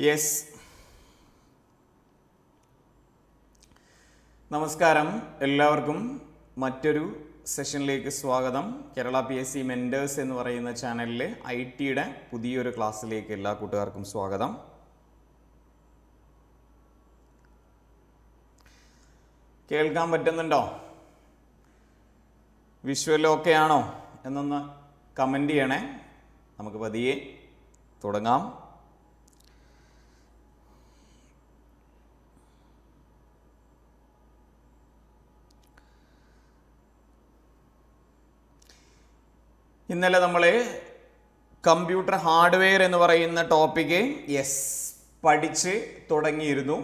Yes നമസ്കാരം. എല്ലാവർക്കും മറ്റൊരു സെഷനിലേക്ക് സ്വാഗതം. Kerala P S C mentors എന്ന് പറയുന്ന ചാനലിൽ ഐ ടിയുടെ പുതിയൊരു ക്ലാസ്സിലേക്ക് എല്ലാ കൂട്ടുകാർക്കും സ്വാഗതം. കേൾക്കാൻ പറ്റുന്നുണ്ടോ? വിഷ്വൽ ഓക്കെ ആണോ? എന്നൊന്ന് കമന്റ് ചെയ്യണേ. നമുക്ക് പതിയെ തുടങ്ങാം. ഇന്നലെ നമ്മൾ കമ്പ്യൂട്ടർ ഹാർഡ്വെയർ എന്ന് പറയുന്ന ടോപ്പിക്ക് യെസ് പഠിച്ച് തുടങ്ങിയിരുന്നു.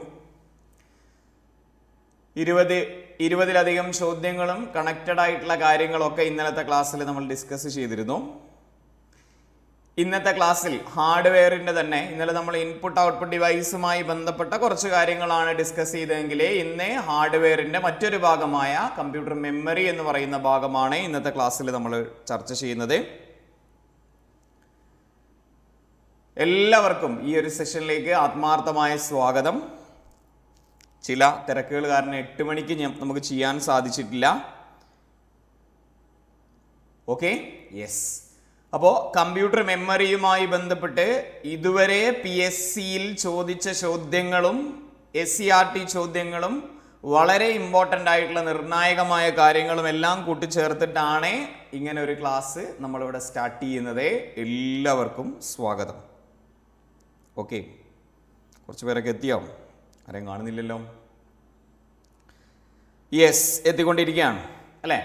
ഇരുപത് ഇരുപതിലധികം ചോദ്യങ്ങളും കണക്റ്റഡ് ആയിട്ടുള്ള കാര്യങ്ങളൊക്കെ ഇന്നലത്തെ ക്ലാസ്സിൽ നമ്മൾ ഡിസ്കസ് ചെയ്തിരുന്നു. ഇന്നത്തെ ക്ലാസ്സിൽ ഹാർഡ്വെയറിന്റെ തന്നെ ഇന്നലെ നമ്മൾ ഇൻപുട്ട് ഔട്ട്പുട്ട് ഡിവൈസുമായി ബന്ധപ്പെട്ട കുറച്ച് കാര്യങ്ങളാണ് ഡിസ്കസ് ചെയ്തതെങ്കിൽ ഇന്ന് ഹാർഡ്വെയറിന്റെ മറ്റൊരു ഭാഗമായ കമ്പ്യൂട്ടർ മെമ്മറി എന്ന് പറയുന്ന ഭാഗമാണ് ഇന്നത്തെ ക്ലാസ്സിൽ നമ്മൾ ചർച്ച ചെയ്യുന്നത്. എല്ലാവർക്കും ഈ ഒരു സെഷനിലേക്ക് ആത്മാർത്ഥമായ സ്വാഗതം. ചില തിരക്കുകൾ കാരണം എട്ട് മണിക്ക് നമുക്ക് ചെയ്യാൻ സാധിച്ചിട്ടില്ല. ഓക്കെ? യെസ്. അപ്പോൾ കമ്പ്യൂട്ടർ മെമ്മറിയുമായി ബന്ധപ്പെട്ട് ഇതുവരെ പി എസ് സിയിൽ ചോദിച്ച ചോദ്യങ്ങളും എസ് സി ആർ ടി ചോദ്യങ്ങളും വളരെ ഇമ്പോർട്ടന്റ് ആയിട്ടുള്ള നിർണായകമായ കാര്യങ്ങളും എല്ലാം കൂട്ടിച്ചേർത്തിട്ടാണ് ഇങ്ങനെ ഒരു ക്ലാസ് നമ്മളിവിടെ സ്റ്റാർട്ട് ചെയ്യുന്നത്. എല്ലാവർക്കും സ്വാഗതം. ഓക്കെ കുറച്ച് പേരൊക്കെ എത്തിയോ? ആരെയും കാണുന്നില്ലല്ലോ? യെസ് എത്തിക്കൊണ്ടിരിക്കുകയാണ്. അല്ലേ?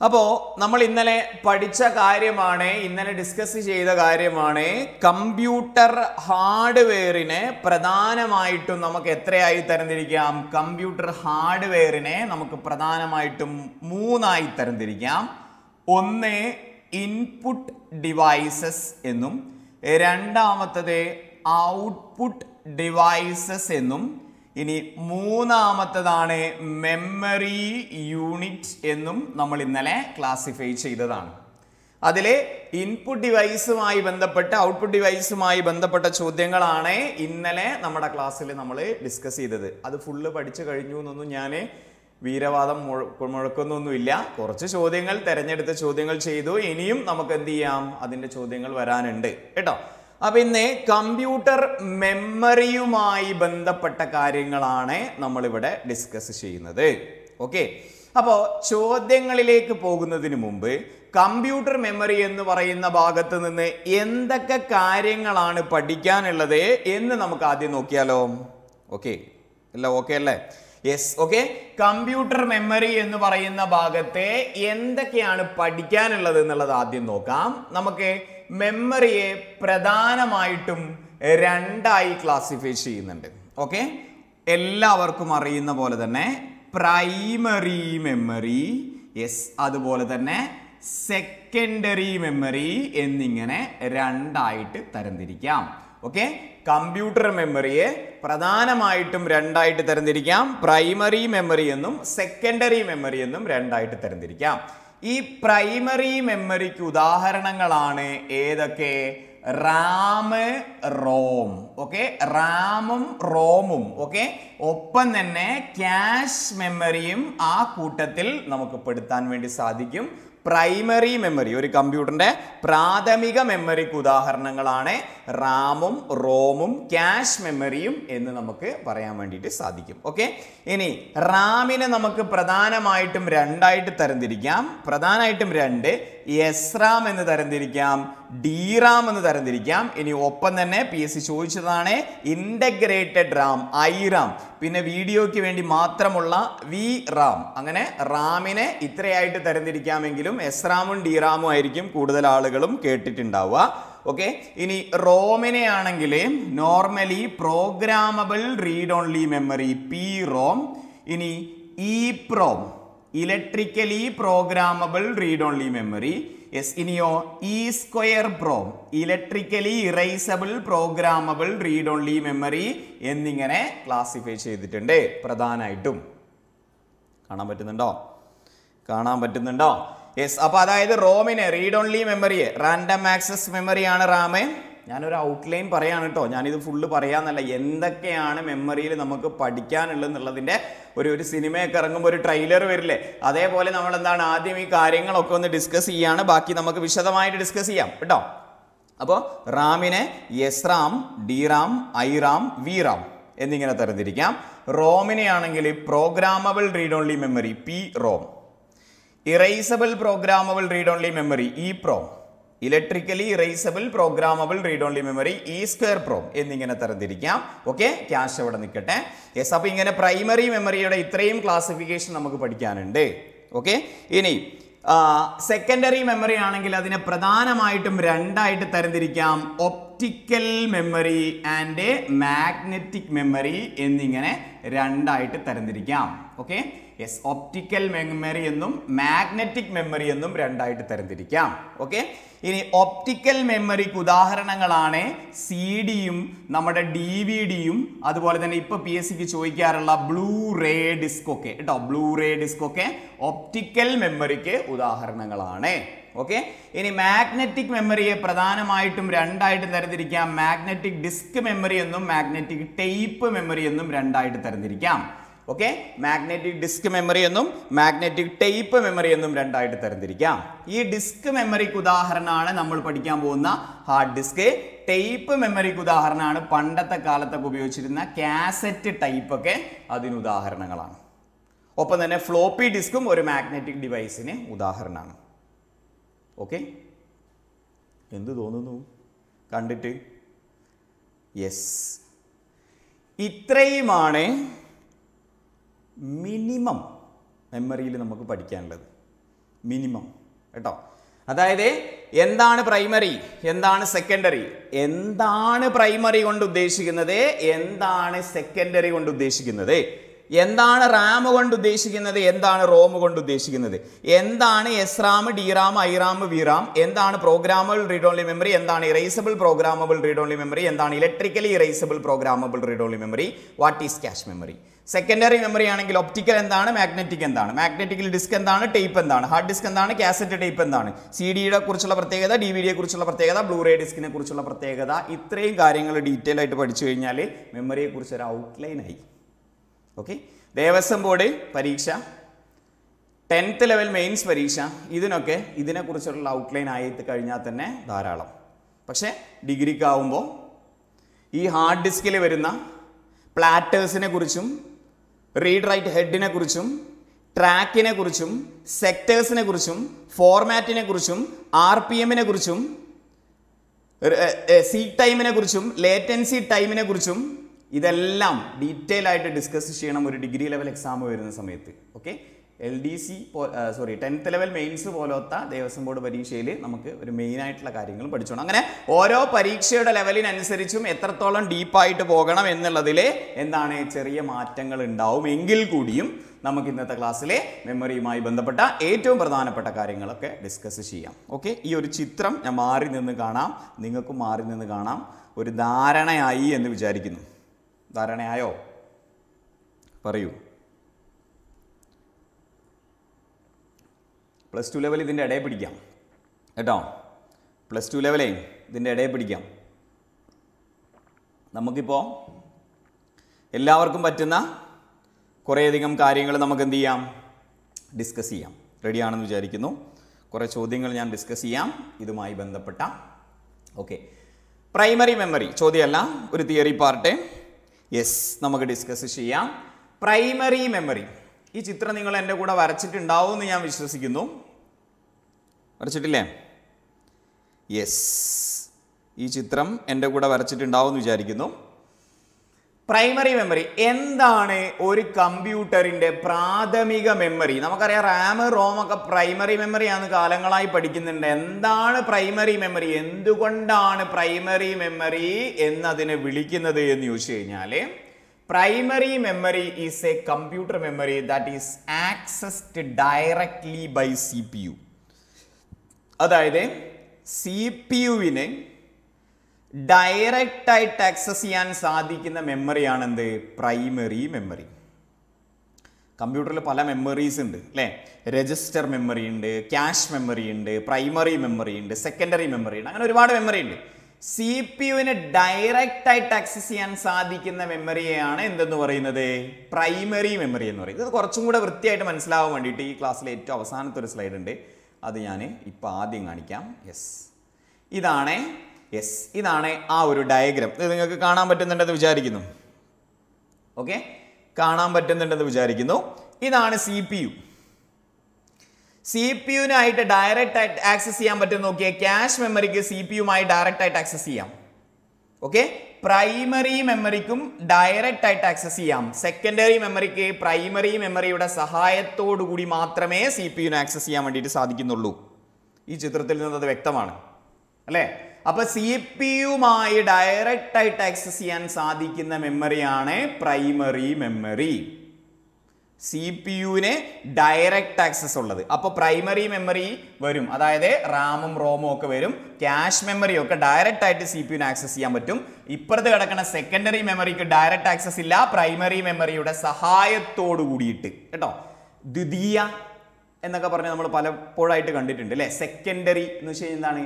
അപ്പോൾ നമ്മൾ ഇന്നലെ പഠിച്ച കാര്യമാണ് ഇന്നലെ ഡിസ്കസ് ചെയ്ത കാര്യമാണ് കമ്പ്യൂട്ടർ ഹാർഡ്വെയറിനെ പ്രധാനമായിട്ടും നമുക്ക് എത്രയായി തരംതിരിക്കാം? കമ്പ്യൂട്ടർ ഹാർഡ്വെയറിനെ നമുക്ക് പ്രധാനമായിട്ടും മൂന്നായി തരംതിരിക്കാം. ഒന്ന് ഇൻപുട്ട് ഡിവൈസസ് എന്നും രണ്ടാമത്തത് ഔട്ട്പുട്ട് ഡിവൈസസ് എന്നും ഇനി മൂന്നാമത്തതാണ് മെമ്മറി യൂണിറ്റ് എന്നും നമ്മൾ ഇന്നലെ ക്ലാസിഫൈ ചെയ്തതാണ്. അതിലെ ഇൻപുട്ട് ഡിവൈസുമായി ബന്ധപ്പെട്ട് ഔട്ട്പുട്ട് ഡിവൈസുമായി ബന്ധപ്പെട്ട ചോദ്യങ്ങളാണ് ഇന്നലെ നമ്മുടെ ക്ലാസ്സിൽ നമ്മൾ ഡിസ്കസ് ചെയ്തത്. അത് ഫുള്ള് പഠിച്ചു കഴിഞ്ഞു എന്നൊന്നും ഞാൻ വീരവാദം മുഴ- മുഴക്കുന്നൊന്നുമില്ല. കുറച്ച് ചോദ്യങ്ങൾ തിരഞ്ഞെടുത്ത ചോദ്യങ്ങൾ ചെയ്തു. ഇനിയും നമുക്ക് എന്ത് ചെയ്യാം? അതിന്റെ ചോദ്യങ്ങൾ വരാനുണ്ട്. കേട്ടോ? അപ്പൊ ഇന്ന് കമ്പ്യൂട്ടർ മെമ്മറിയുമായി ബന്ധപ്പെട്ട കാര്യങ്ങളാണ് നമ്മളിവിടെ ഡിസ്കസ് ചെയ്യുന്നത്. ഓക്കെ അപ്പോൾ ചോദ്യങ്ങളിലേക്ക് പോകുന്നതിന് മുമ്പ് കമ്പ്യൂട്ടർ മെമ്മറി എന്ന് പറയുന്ന ഭാഗത്ത് നിന്ന് എന്തൊക്കെ കാര്യങ്ങളാണ് പഠിക്കാനുള്ളത് എന്ന് നമുക്ക് ആദ്യം നോക്കിയാലോ? ഓക്കെ അല്ല ഓക്കെ അല്ലേ? യെസ് ഓക്കെ കമ്പ്യൂട്ടർ മെമ്മറി എന്ന് പറയുന്ന ഭാഗത്തെ എന്തൊക്കെയാണ് പഠിക്കാനുള്ളത് എന്നുള്ളത് ആദ്യം നോക്കാം. നമുക്ക് മെമ്മറിയെ പ്രധാനമായിട്ടും രണ്ടായി ക്ലാസിഫൈ ചെയ്യുന്നുണ്ട്. ഓക്കെ എല്ലാവർക്കും അറിയുന്ന പോലെ തന്നെ പ്രൈമറി മെമ്മറി യെസ് അതുപോലെ തന്നെ സെക്കൻഡറി മെമ്മറി എന്നിങ്ങനെ രണ്ടായിട്ട് തരംതിരിക്കാം. ഓക്കെ കമ്പ്യൂട്ടർ മെമ്മറിയെ പ്രധാനമായിട്ടും രണ്ടായിട്ട് തരംതിരിക്കാം. പ്രൈമറി മെമ്മറി എന്നും സെക്കൻഡറി മെമ്മറി എന്നും രണ്ടായിട്ട് തരംതിരിക്കാം. ഈ പ്രൈമറി മെമ്മറിക്ക് ഉദാഹരണങ്ങളാണ് ഏതൊക്കെ? RAM ROM. ഓക്കെ റാമും റോമും. ഓക്കെ ഒപ്പം തന്നെ ക്യാഷ് മെമ്മറിയും ആ കൂട്ടത്തിൽ നമുക്ക് പെടുത്താൻ വേണ്ടി സാധിക്കും. പ്രൈമറി മെമ്മറി ഒരു കമ്പ്യൂട്ടറിന്റെ പ്രാഥമിക മെമ്മറിക്ക് ഉദാഹരണങ്ങളാണ് റാമും റോമും ക്യാഷ് മെമ്മറിയും എന്ന് നമുക്ക് പറയാൻ വേണ്ടിയിട്ട് സാധിക്കും. ഓക്കെ ഇനി റാമിനെ നമുക്ക് പ്രധാനമായിട്ടും രണ്ടായിട്ട് തരംതിരിക്കാം. പ്രധാനമായിട്ടും രണ്ട് എസ് റാം എന്ന് തരംതിരിക്കാം ഡീറാം എന്ന് തരംതിരിക്കാം. ഇനി ഒപ്പം തന്നെ പി എസ് സി ചോദിച്ചതാണ് ഇന്റഗ്രേറ്റഡ് റാം ഐറാം പിന്നെ വീഡിയോയ്ക്ക് വേണ്ടി മാത്രമുള്ള വി റാം. അങ്ങനെ റാമിനെ ഇത്രയായിട്ട് തരംതിരിക്കാമെങ്കിലും എസ് റാമും ഡി റാമും ആയിരിക്കും കൂടുതൽ ആളുകളും കേട്ടിട്ടുണ്ടാവുക. ഓക്കെ ഇനി റോമിനെ ആണെങ്കിൽ normally programmable read only memory P ROM ഇനി E PROM electrically programmable read only memory yes ഇനിയോ E square PROM electrically erasable programmable read only memory എന്നിങ്ങനെ ക്ലാസിഫൈ ചെയ്തിട്ടുണ്ട്. പ്രധാനമായിട്ടും കാണാൻ പറ്റുന്നുണ്ടോ? കാണാൻ പറ്റുന്നുണ്ടോ? യെസ് അപ്പൊ അതായത് റോമിന് റീഡ് ഓൺലി മെമ്മറിയെ റാൻഡം ആക്സസ് മെമ്മറിയാണ് റാമ്. ഞാനൊരു ഔട്ട്ലൈൻ പറയാണ് കേട്ടോ ഞാനിത് ഫുള്ള് പറയാന്നല്ല. എന്തൊക്കെയാണ് മെമ്മറിയിൽ നമുക്ക് പഠിക്കാനുള്ളതെന്നുള്ളതിന്റെ ഒരു ഒരു സിനിമയൊക്കെ ഇറങ്ങുമ്പോൾ ഒരു ട്രെയിലർ വരില്ലേ? അതേപോലെ നമ്മൾ എന്താണ് ആദ്യം ഈ കാര്യങ്ങളൊക്കെ ഒന്ന് ഡിസ്കസ് ചെയ്യാണ്. ബാക്കി നമുക്ക് വിശദമായിട്ട് ഡിസ്കസ് ചെയ്യാം. കേട്ടോ? അപ്പോൾ റാമിനെ S RAM D RAM I RAM V RAM എന്നിങ്ങനെ തരംതിരിക്കാം. റോമിനെ ആണെങ്കിൽ programmable read only memory P ROM erasable programmable read only memory E PROM electrically erasable programmable read only memory E square PROM എന്നിങ്ങനെ തരംതിരിക്കാം. Okay cash അവിടെ നിൽക്കട്ടെ. Yes അപ്പോൾ ഇങ്ങനെ പ്രൈമറി മെമ്മറിയുടെ ഇത്രയും ക്ലാസിഫിക്കേഷൻ നമുക്ക് പഠിക്കാനുണ്ട്. ഓക്കെ ഇനി സെക്കൻഡറി മെമ്മറി ആണെങ്കിൽ അതിനെ പ്രധാനമായിട്ടും രണ്ടായിട്ട് തരംതിരിക്കാം. Optical memory and magnetic memory എന്നിങ്ങനെ രണ്ടായിട്ട് തരംതിരിക്കാം. ഓക്കെ യെസ് ഒപ്റ്റിക്കൽ മെമ്മറി എന്നും മാഗ്നറ്റിക് മെമ്മറി എന്നും രണ്ടായിട്ട് തരംതിരിക്കാം. ഓക്കെ ഇനി ഒപ്റ്റിക്കൽ മെമ്മറിക്ക് ഉദാഹരണങ്ങളാണ് സി ഡിയും നമ്മുടെ ഡി വി ഡിയും അതുപോലെ തന്നെ ഇപ്പൊ പി എസ് സിക്ക് ചോദിക്കാറുള്ള ബ്ലൂ റേ ഡിസ്ക് ഒക്കെ. കേട്ടോ ബ്ലൂ റേ ഡിസ്ക് ഒക്കെ ഒപ്റ്റിക്കൽ മെമ്മറിക്ക് ഉദാഹരണങ്ങളാണ്. ഓക്കെ ഇനി മാഗ്നറ്റിക് മെമ്മറിയെ പ്രധാനമായിട്ടും രണ്ടായിട്ട് തരംതിരിക്കാം. മാഗ്നറ്റിക് ഡിസ്ക് മെമ്മറി എന്നും മാഗ്നറ്റിക് ടേപ്പ് മെമ്മറി എന്നും രണ്ടായിട്ട് തരംതിരിക്കാം. ഓക്കെ മാഗ്നറ്റിക് ഡിസ്ക് മെമ്മറി എന്നും മാഗ്നറ്റിക് ടേപ്പ് മെമ്മറി എന്നും രണ്ടായിട്ട് തരംതിരിക്കാം. ഈ ഡിസ്ക് മെമ്മറിക്ക് ഉദാഹരണമാണ് നമ്മൾ പഠിക്കാൻ പോകുന്ന ഹാർഡ് ഡിസ്ക് ടേപ്പ് മെമ്മറിക്ക് ഉദാഹരണമാണ് പണ്ടത്തെ കാലത്തൊക്കെ ഉപയോഗിച്ചിരുന്ന കാസറ്റ് ടൈപ്പ് ഒക്കെ അതിന് ഉദാഹരണങ്ങളാണ്. ഒപ്പം തന്നെ ഫ്ലോപ്പി ഡിസ്കും ഒരു മാഗ്നറ്റിക് ഡിവൈസിന് ഉദാഹരണമാണ്. ഓക്കെ എന്ത് തോന്നുന്നു? കണ്ടിട്ട്? യെസ് ഇത്രയുമാണ് മിനിമം മെമ്മറിയിൽ നമുക്ക് പഠിക്കാനുള്ളത്. മിനിമം. കേട്ടോ? അതായത് എന്താണ് പ്രൈമറി? എന്താണ് സെക്കൻഡറി? എന്താണ് പ്രൈമറി കൊണ്ട് ഉദ്ദേശിക്കുന്നത്? എന്താണ് സെക്കൻഡറി കൊണ്ട് ഉദ്ദേശിക്കുന്നത്? എന്താണ് റാം കൊണ്ട് ഉദ്ദേശിക്കുന്നത്? എന്താണ് റോം കൊണ്ട് ഉദ്ദേശിക്കുന്നത്? എന്താണ് S RAM D RAM I RAM V RAM? എന്താണ് പ്രോഗ്രാമബിൾ റീഡ് ഓൺലി മെമ്മറി? എന്താണ് erasable programmable read only memory? എന്താണ് electrically erasable programmable read only memory? What is cache memory? Secondary memory ആണെങ്കിൽ ഒപ്റ്റിക്കൽ എന്താണ്? Magnetic എന്താണ്? Magnetical disk എന്താണ്? Tape എന്താണ്? Hard disk എന്താണ്? Cassette tape എന്താണ്? സി ഡിയുടെ കുറിച്ചുള്ള പ്രത്യേകത ഡി വി ഡിയെ കുറിച്ചുള്ള പ്രത്യേകത ബ്ലൂറേ ഡിസ്കിനെ കുറിച്ചുള്ള പ്രത്യേകത ഇത്രയും കാര്യങ്ങൾ ഡീറ്റെയിൽ ആയിട്ട് പഠിച്ചു കഴിഞ്ഞാൽ മെമ്മറിയെ കുറിച്ച് ഒരു ഔട്ട്ലൈൻ ആയി. ഓക്കെ ദേവസ്വം ബോർഡ് പരീക്ഷ. ടെൻത്ത് ലെവൽ മെയിൻസ് പരീക്ഷ. ഇതിനൊക്കെ ഇതിനെക്കുറിച്ചുള്ള ഔട്ട്ലൈൻ ആയിട്ട് കഴിഞ്ഞാൽ തന്നെ ധാരാളം. പക്ഷേ ഡിഗ്രിക്കാവുമ്പോൾ ഈ ഹാർഡ് ഡിസ്കിൽ വരുന്ന പ്ലാറ്റേഴ്സിനെ കുറിച്ചും റീഡ് റൈറ്റ് ഹെഡിനെ കുറിച്ചും ട്രാക്കിനെ കുറിച്ചും സെക്ടേഴ്സിനെ കുറിച്ചും ഫോർമാറ്റിനെ കുറിച്ചും ആർ പി എമ്മിനെ കുറിച്ചും സീ ടൈമിനെ കുറിച്ചും ലേറ്റൻസി ടൈമിനെ കുറിച്ചും ഇതെല്ലാം ഡീറ്റെയിൽ ആയിട്ട് ഡിസ്കസ് ചെയ്യണം. ഒരു ഡിഗ്രി ലെവൽ എക്സാം വരുന്ന സമയത്ത്. Okay L D C sorry tenth level mains പോലത്തെ ദേവസ്വം ബോർഡ് പരീക്ഷയിൽ നമുക്ക് ഒരു മെയിൻ ആയിട്ടുള്ള കാര്യങ്ങൾ പഠിച്ചോണം. അങ്ങനെ ഓരോ പരീക്ഷയുടെ ലെവലിനനുസരിച്ചും എത്രത്തോളം ഡീപ്പായിട്ട് പോകണം എന്നുള്ളതിൽ എന്താണ് ചെറിയ മാറ്റങ്ങൾ ഉണ്ടാവും. എങ്കിൽ കൂടിയും നമുക്ക് ഇന്നത്തെ ക്ലാസ്സിലെ മെമ്മറിയുമായി ബന്ധപ്പെട്ട ഏറ്റവും പ്രധാനപ്പെട്ട കാര്യങ്ങളൊക്കെ ഡിസ്കസ് ചെയ്യാം. ഓക്കെ ഈ ഒരു ചിത്രം ഞാൻ മാറി നിന്ന് കാണാം. നിങ്ങൾക്കും മാറി നിന്ന് കാണാം. ഒരു ധാരണയായി എന്ന് വിചാരിക്കുന്നു. ധാരണയായോ? പറയൂ. പ്ലസ് ടു ലെവൽ ഇതിന്റെ ഇടയിൽ പിടിക്കാം. കേട്ടോ? പ്ലസ് ടു ലെവലേ ഇതിന്റെ ഇടയിൽ പിടിക്കാം. നമുക്കിപ്പോൾ എല്ലാവർക്കും പറ്റുന്ന കുറേയധികം കാര്യങ്ങൾ നമുക്ക് എന്ത് ചെയ്യാം? ഡിസ്കസ് ചെയ്യാം. റെഡിയാണെന്ന് വിചാരിക്കുന്നു. കുറേ ചോദ്യങ്ങൾ ഞാൻ ഡിസ്കസ് ചെയ്യാം. ഇതുമായി ബന്ധപ്പെട്ട ഓക്കെ. പ്രൈമറി മെമ്മറി ചോദ്യമല്ല ഒരു തിയറി പാർട്ട്. യെസ് നമുക്ക് ഡിസ്കസ് ചെയ്യാം. പ്രൈമറി മെമ്മറി ഈ ചിത്രം നിങ്ങൾ എന്റെ കൂടെ വരച്ചിട്ടുണ്ടാവും എന്ന് ഞാൻ വിശ്വസിക്കുന്നു. വരച്ചിട്ടില്ലേ? യെസ് ഈ ചിത്രം എന്റെ കൂടെ വരച്ചിട്ടുണ്ടാവും എന്ന് വിചാരിക്കുന്നു. പ്രൈമറി മെമ്മറി എന്താണ് ഒരു കമ്പ്യൂട്ടറിന്റെ പ്രാഥമിക മെമ്മറി നമുക്കറിയാം റാം റോം ഒക്കെ പ്രൈമറി മെമ്മറിയാണ് കാലങ്ങളായി പഠിക്കുന്നുണ്ട്. എന്താണ് പ്രൈമറി മെമ്മറി എന്തുകൊണ്ടാണ് പ്രൈമറി മെമ്മറി എന്നതിനെ വിളിക്കുന്നത് എന്ന് ചോദിച്ചു കഴിഞ്ഞാൽ primary memory is a computer memory that is accessed directly by C P U അതായത് സി പി യുവിന് ഡയറക്റ്റായിട്ട് ആക്സസ് ചെയ്യാൻ സാധിക്കുന്ന മെമ്മറിയാണ് എന്ത് പ്രൈമറി മെമ്മറി കമ്പ്യൂട്ടറിൽ പല മെമ്മറീസ് ഉണ്ട് അല്ലേ? രജിസ്റ്റർ മെമ്മറി ഉണ്ട് ക്യാഷ് മെമ്മറി ഉണ്ട് പ്രൈമറി മെമ്മറി ഉണ്ട് സെക്കൻഡറി മെമ്മറി ഉണ്ട് അങ്ങനെ ഒരുപാട് മെമ്മറി ഉണ്ട്. സി പി യുവിന് ഡയറക്റ്റ് ആയിട്ട് ആക്സസ് ചെയ്യാൻ സാധിക്കുന്ന മെമ്മറിയാണ് എന്തെന്ന് പറയുന്നത്? പ്രൈമറി മെമ്മറി എന്ന് പറയുന്നത്. ഇത് കുറച്ചും കൂടെ വൃത്തിയായിട്ട് മനസ്സിലാവാൻ വേണ്ടിയിട്ട് ഈ ക്ലാസ്സിലെ ഏറ്റവും അവസാനത്തെ ഒരു സ്ലൈഡ് ഉണ്ട്. അത് ഞാൻ ഇപ്പോൾ ആദ്യം കാണിക്കാം. യെസ് ഇതാണ് യെസ് ഇതാണ് ആ ഒരു ഡയഗ്രാം ഇത് നിങ്ങൾക്ക് കാണാൻ പറ്റുന്നുണ്ടെന്ന് വിചാരിക്കുന്നു. ഓക്കെ കാണാൻ പറ്റുന്നുണ്ടെന്ന് വിചാരിക്കുന്നു. ഇതാണ് C P U. C P യുനായിട്ട് direct ആയിട്ട് ആക്സസ് ചെയ്യാൻ പറ്റും നോക്കിയാൽ ക്യാഷ് മെമ്മറിക്ക് സി പി യുമായി ഡയറക്റ്റ് ആയിട്ട് ആക്സസ് ചെയ്യാം. ഓക്കെ പ്രൈമറി മെമ്മറിക്കും ഡയറക്റ്റ് ആയിട്ട് ആക്സസ് ചെയ്യാം. സെക്കൻഡറി മെമ്മറിക്ക് പ്രൈമറി മെമ്മറിയുടെ സഹായത്തോടു കൂടി മാത്രമേ സി പി യുനെ ആക്സസ് ചെയ്യാൻ വേണ്ടിയിട്ട് സാധിക്കുന്നുള്ളൂ. ഈ ചിത്രത്തിൽ നിന്ന് അത് വ്യക്തമാണ്. അല്ലേ? അപ്പൊ സി പി യുമായി ഡയറക്റ്റ് ആയിട്ട് ആക്സസ് ചെയ്യാൻ സാധിക്കുന്ന മെമ്മറിയാണ് പ്രൈമറി മെമ്മറി സി പി യുവിന് ഡയറക്റ്റ് ആക്സസ് ഉള്ളത്. അപ്പോൾ പ്രൈമറി മെമ്മറി വരും. അതായത് റാമും റോമും ഒക്കെ വരും. ക്യാഷ് മെമ്മറിയും ഒക്കെ ഡയറക്റ്റ് ആയിട്ട് സി പി യുവിന് ആക്സസ് ചെയ്യാൻ പറ്റും. ഇപ്പുറത്ത് കിടക്കുന്ന സെക്കൻഡറി മെമ്മറിക്ക് ഡയറക്റ്റ് ആക്സസ് ഇല്ല. പ്രൈമറി മെമ്മറിയുടെ സഹായത്തോടു കൂടിയിട്ട്. കേട്ടോ? ദ്വിതീയ എന്നൊക്കെ പറഞ്ഞ് നമ്മൾ പലപ്പോഴായിട്ട് കണ്ടിട്ടുണ്ട് അല്ലേ? സെക്കൻഡറി എന്ന് വെച്ച് കഴിഞ്ഞാൽ എന്താണ്?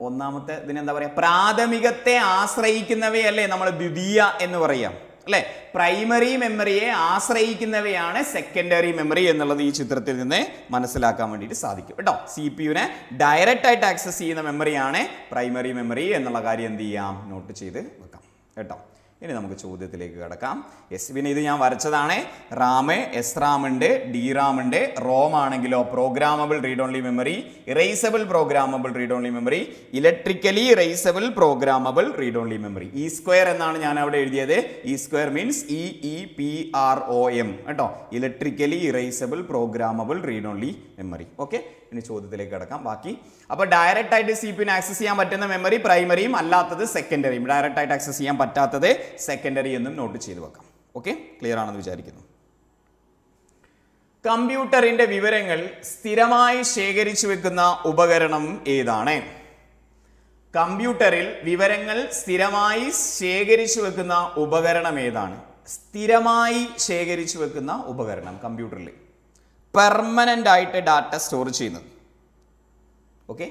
ഒന്നാമത്തെ ഇതിനെന്താ പറയുക പ്രാഥമികത്തെ ആശ്രയിക്കുന്നവയല്ലേ നമ്മൾ ദ്വിതീയ എന്ന് പറയാം. അല്ലെ? പ്രൈമറി മെമ്മറിയെ ആശ്രയിക്കുന്നവയാണ് സെക്കൻഡറി മെമ്മറി എന്നുള്ളത് ഈ ചിത്രത്തിൽ നിന്ന് മനസ്സിലാക്കാൻ വേണ്ടിയിട്ട് സാധിക്കും കേട്ടോ. സി പി യുനെ ഡയറക്റ്റ് ആയിട്ട് ആക്സസ് ചെയ്യുന്ന മെമ്മറിയാണ് പ്രൈമറി മെമ്മറി എന്നുള്ള കാര്യം എന്ത് ചെയ്യാം? നോട്ട് ചെയ്ത് വെക്കാം കേട്ടോ. ഇനി നമുക്ക് ചോദ്യത്തിലേക്ക് കിടക്കാം. എസ് പിന്നെ ഇത് ഞാൻ വരച്ചതാണ്. റാം എസ് റാം ഉണ്ട് ഡി റാം ഉണ്ട് റോം ആണെങ്കിലോ programmable read only memory erasable programmable read only memory electrically erasable programmable read only memory E square എന്നാണ് ഞാൻ അവിടെ എഴുതിയത്. E square means E E P R O M കേട്ടോ. Electrically erasable programmable read only memory okay ഇനി ചോദ്യത്തിലേക്ക് കിടക്കാം. ബാക്കി അപ്പോൾ ഡയറക്റ്റ് ആയിട്ട് സി പി ആക്സസ് ചെയ്യാൻ പറ്റുന്ന മെമ്മറി പ്രൈമറിയും അല്ലാത്തത് സെക്കൻഡറിയും ഡയറക്റ്റ് ആയിട്ട് ആക്സസ് ചെയ്യാൻ പറ്റാത്തത് സെക്കൻഡറി എന്നും നോട്ട് ചെയ്ത് വെക്കാം. ഓക്കെ ക്ലിയർ ആണെന്ന് വിചാരിക്കുന്നു. കമ്പ്യൂട്ടറിന്റെ വിവരങ്ങൾ സ്ഥിരമായി ശേഖരിച്ചു വെക്കുന്ന ഉപകരണം ഏതാണ്? കമ്പ്യൂട്ടറിൽ വിവരങ്ങൾ സ്ഥിരമായി ശേഖരിച്ചു വെക്കുന്ന ഉപകരണം ഏതാണ്? സ്ഥിരമായി ശേഖരിച്ചു വെക്കുന്ന ഉപകരണം കമ്പ്യൂട്ടറിൽ. പെർമനന്റ് ആയിട്ട് ഡാറ്റ സ്റ്റോർ ചെയ്യുന്നത്. ഓക്കെ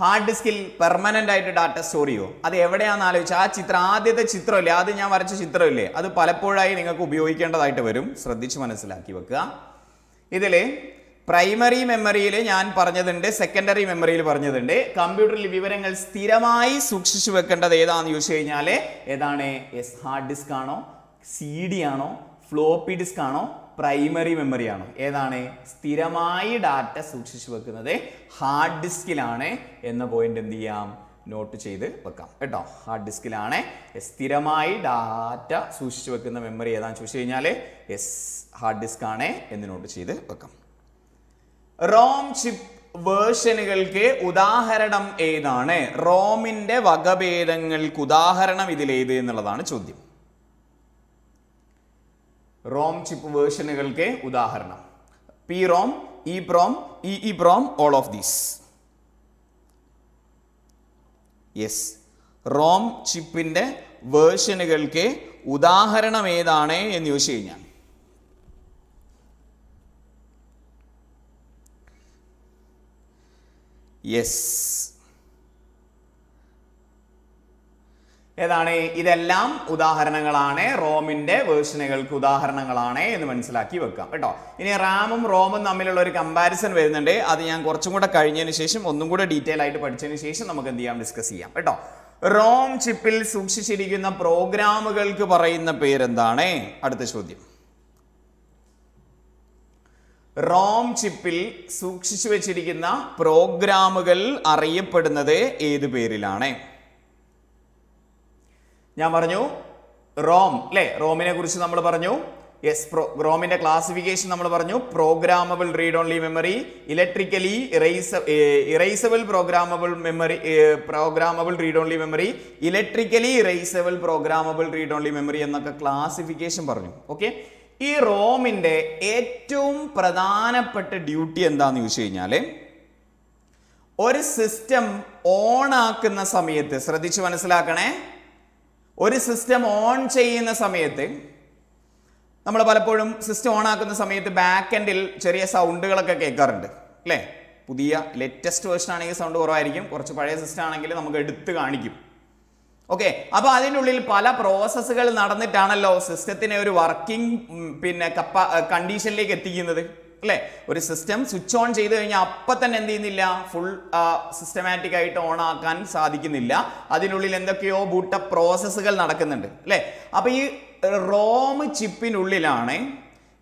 ഹാർഡ് ഡിസ്കിൽ പെർമനന്റ് ആയിട്ട് ഡാറ്റ സ്റ്റോർ ചെയ്യുമോ അത് എവിടെയാണെന്ന് ആലോചിച്ചാൽ ആ ചിത്രം ആദ്യത്തെ ചിത്രമില്ലേ? ആദ്യം ഞാൻ വരച്ച ചിത്രമില്ലേ? അത് പലപ്പോഴായി നിങ്ങൾക്ക് ഉപയോഗിക്കേണ്ടതായിട്ട് വരും. ശ്രദ്ധിച്ച് മനസ്സിലാക്കി വെക്കുക. ഇതിൽ പ്രൈമറി മെമ്മറിയിൽ ഞാൻ പറഞ്ഞതുണ്ട് സെക്കൻഡറി മെമ്മറിയിൽ പറഞ്ഞതുണ്ട്. കമ്പ്യൂട്ടറിൽ വിവരങ്ങൾ സ്ഥിരമായി സൂക്ഷിച്ചു വെക്കേണ്ടത് ഏതാണെന്ന് ചോദിച്ചു കഴിഞ്ഞാൽ ഏതാണ്? എസ് ഹാർഡ് ഡിസ്ക് ആണോ? സി ഡി ആണോ? ഫ്ലോപ്പി ഡിസ്ക് ആണോ? പ്രൈമറി മെമ്മറി ആണോ ഏതാണ്? സ്ഥിരമായി ഡാറ്റ സൂക്ഷിച്ചു വെക്കുന്നത് ഹാർഡ് ഡിസ്കിലാണ് എന്ന പോയിന്റ് എന്ത് ചെയ്യാം? നോട്ട് ചെയ്ത് വെക്കാം. കേട്ടോ? ഹാർഡ് ഡിസ്കിലാണ് സ്ഥിരമായി ഡാറ്റ സൂക്ഷിച്ചു വെക്കുന്ന മെമ്മറി ഏതാണെന്ന് ചോദിച്ചു കഴിഞ്ഞാൽ എസ് ഹാർഡ് ഡിസ്ക് ആണ് എന്ന് നോട്ട് ചെയ്ത് വെക്കാം. റോം ചിപ്പ് വേർഷനുകൾക്ക് ഉദാഹരണം ഏതാണ്? റോമിന്റെ വകഭേദങ്ങൾക്ക് ഉദാഹരണം ഇതിലേത് എന്നുള്ളതാണ് ചോദ്യം. റോം ചിപ്പ് വേർഷനുകൾക്ക് ഉദാഹരണം. P ROM E PROM E E PROM all of these yes ROM ചിപ്പിന്റെ വേർഷനുകൾക്ക് ഉദാഹരണം ഏതാണ് എന്ന് ചോദിച്ചു കഴിഞ്ഞാൽ. യെസ് ഏതാണ്? ഇതെല്ലാം ഉദാഹരണങ്ങളാണ്. റോമിന്റെ വേർഷനുകൾക്ക് ഉദാഹരണങ്ങളാണ് എന്ന് മനസ്സിലാക്കി വെക്കാം. കേട്ടോ? ഇനി റാമും റോമും തമ്മിലുള്ള ഒരു കമ്പാരിസൺ വരുന്നുണ്ട്. അത് ഞാൻ കുറച്ചും കൂടെ കഴിഞ്ഞതിന് ശേഷം ഒന്നും കൂടെ ഡീറ്റെയിൽ ആയിട്ട് പഠിച്ചതിന് ശേഷം നമുക്ക് എന്ത് ചെയ്യാം? ഡിസ്കസ് ചെയ്യാം. കേട്ടോ? റോം ചിപ്പിൽ സൂക്ഷിച്ചിരിക്കുന്ന പ്രോഗ്രാമുകൾക്ക് പറയുന്ന പേരെന്താണ്? അടുത്ത ചോദ്യം. റോം ചിപ്പിൽ സൂക്ഷിച്ചു വെച്ചിരിക്കുന്ന പ്രോഗ്രാമുകൾ അറിയപ്പെടുന്നത് ഏത് പേരിലാണ്? ഞാൻ പറഞ്ഞു റോം അല്ലേ റോമിനെ കുറിച്ച് നമ്മൾ പറഞ്ഞു. യെസ് പ്രോ റോമിന്റെ ക്ലാസിഫിക്കേഷൻ നമ്മൾ പറഞ്ഞു. Programmable read only memory electrically erase erasable programmable memory programmable read only memory electrically erasable programmable read only memory എന്നൊക്കെ ക്ലാസിഫിക്കേഷൻ പറഞ്ഞു. ഓക്കെ ഈ റോമിന്റെ ഏറ്റവും പ്രധാനപ്പെട്ട ഡ്യൂട്ടി എന്താണെന്ന് ചോദിച്ചു കഴിഞ്ഞാൽ ഒരു സിസ്റ്റം ഓൺ ആക്കുന്ന സമയത്ത് ശ്രദ്ധിച്ച് മനസ്സിലാക്കണേ. ഒരു സിസ്റ്റം ഓൺ ചെയ്യുന്ന സമയത്ത് നമ്മൾ പലപ്പോഴും സിസ്റ്റം ഓൺ ആക്കുന്ന സമയത്ത് ബാക്ക് എൻഡിൽ ചെറിയ സൗണ്ടുകളൊക്കെ കേൾക്കാറുണ്ട് അല്ലേ? പുതിയ ലേറ്റസ്റ്റ് വേർഷൻ ആണെങ്കിൽ സൗണ്ട് കുറവായിരിക്കും കുറച്ച് പഴയ സിസ്റ്റം ആണെങ്കിൽ നമുക്ക് എടുത്ത് കാണിക്കും. ഓക്കെ അപ്പോൾ അതിനുള്ളിൽ പല പ്രോസസ്സുകൾ നടന്നിട്ടാണല്ലോ സിസ്റ്റത്തിനെ ഒരു വർക്കിംഗ് പിന്നെ കപ്പ കണ്ടീഷനിലേക്ക് എത്തിക്കുന്നത്. അല്ലേ? ഒരു സിസ്റ്റം സ്വിച്ച് ഓൺ ചെയ്ത് കഴിഞ്ഞാൽ അപ്പം തന്നെ എന്ത് ചെയ്യുന്നില്ല? ഫുൾ സിസ്റ്റമാറ്റിക് ആയിട്ട് ഓൺ ആക്കാൻ സാധിക്കുന്നില്ല. അതിനുള്ളിൽ എന്തൊക്കെയോ ബൂട്ട പ്രോസസ്സുകൾ നടക്കുന്നുണ്ട്. അല്ലേ? അപ്പൊ ഈ റോം ചിപ്പിനുള്ളിലാണ്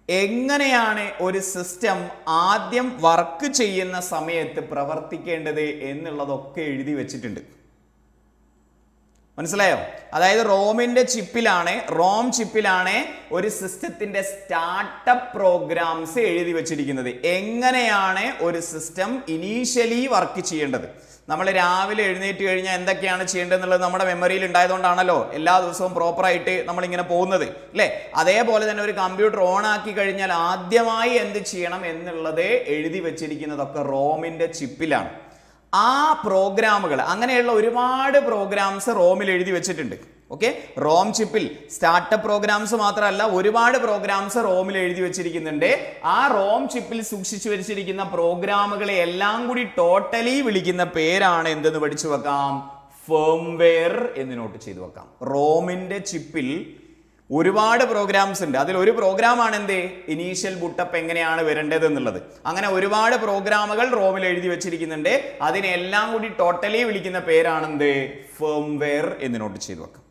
എങ്ങനെയാണ് ഒരു സിസ്റ്റം ആദ്യം വർക്ക് ചെയ്യുന്ന സമയത്ത് പ്രവർത്തിക്കേണ്ടത് എന്നുള്ളതൊക്കെ എഴുതി വെച്ചിട്ടുണ്ട്. മനസ്സിലായോ? അതായത് റോമിന്റെ ചിപ്പിലാണ് റോം ചിപ്പിലാണ് ഒരു സിസ്റ്റത്തിന്റെ സ്റ്റാർട്ടപ്പ് പ്രോഗ്രാംസ് എഴുതി വെച്ചിരിക്കുന്നത്. എങ്ങനെയാണ് ഒരു സിസ്റ്റം ഇനീഷ്യലി വർക്ക് ചെയ്യേണ്ടത്? നമ്മൾ രാവിലെ എഴുന്നേറ്റ് കഴിഞ്ഞാൽ എന്തൊക്കെയാണ് ചെയ്യേണ്ടതെന്നുള്ളത് നമ്മുടെ മെമ്മറിയിൽ ഉണ്ടായതുകൊണ്ടാണല്ലോ എല്ലാ ദിവസവും പ്രോപ്പറായിട്ട് നമ്മളിങ്ങനെ പോകുന്നത് അല്ലേ? അതേപോലെ തന്നെ ഒരു കമ്പ്യൂട്ടർ ഓൺ ആക്കി കഴിഞ്ഞാൽ ആദ്യമായി എന്ത് ചെയ്യണം എന്നുള്ളത് എഴുതി വെച്ചിരിക്കുന്നതൊക്കെ റോമിന്റെ ചിപ്പിലാണ്. ആ പ്രോഗ്രാമുകൾ അങ്ങനെയുള്ള ഒരുപാട് പ്രോഗ്രാംസ് റോമിൽ എഴുതി വെച്ചിട്ടുണ്ട്. ഓക്കെ റോം ചിപ്പിൽ സ്റ്റാർട്ടപ്പ് പ്രോഗ്രാംസ് മാത്രമല്ല ഒരുപാട് പ്രോഗ്രാംസ് റോമിൽ എഴുതി വെച്ചിരിക്കുന്നുണ്ട്. ആ റോം ചിപ്പിൽ സൂക്ഷിച്ചു വെച്ചിരിക്കുന്ന പ്രോഗ്രാമുകളെ എല്ലാം കൂടി ടോട്ടലി വിളിക്കുന്ന പേരാണ് എന്തെന്ന് പഠിച്ചു വെക്കാം? ഫേംവെയർ എന്ന് നോട്ട് ചെയ്തു വെക്കാം. റോമിന്റെ ചിപ്പിൽ ഒരുപാട് പ്രോഗ്രാംസ് ഉണ്ട്. അതിൽ ഒരു പ്രോഗ്രാമാണ് എന്ത്? ഇനീഷ്യൽ ബുട്ടപ്പ് എങ്ങനെയാണ് വരേണ്ടത് എന്നുള്ളത്. അങ്ങനെ ഒരുപാട് പ്രോഗ്രാമുകൾ റോമിൽ എഴുതി വെച്ചിരിക്കുന്നുണ്ട്. അതിനെല്ലാം കൂടി ടോട്ടലി വിളിക്കുന്ന പേരാണെന്ത് ഫേംവെയർ എന്ന് നോട്ട് ചെയ്തു വെക്കാം.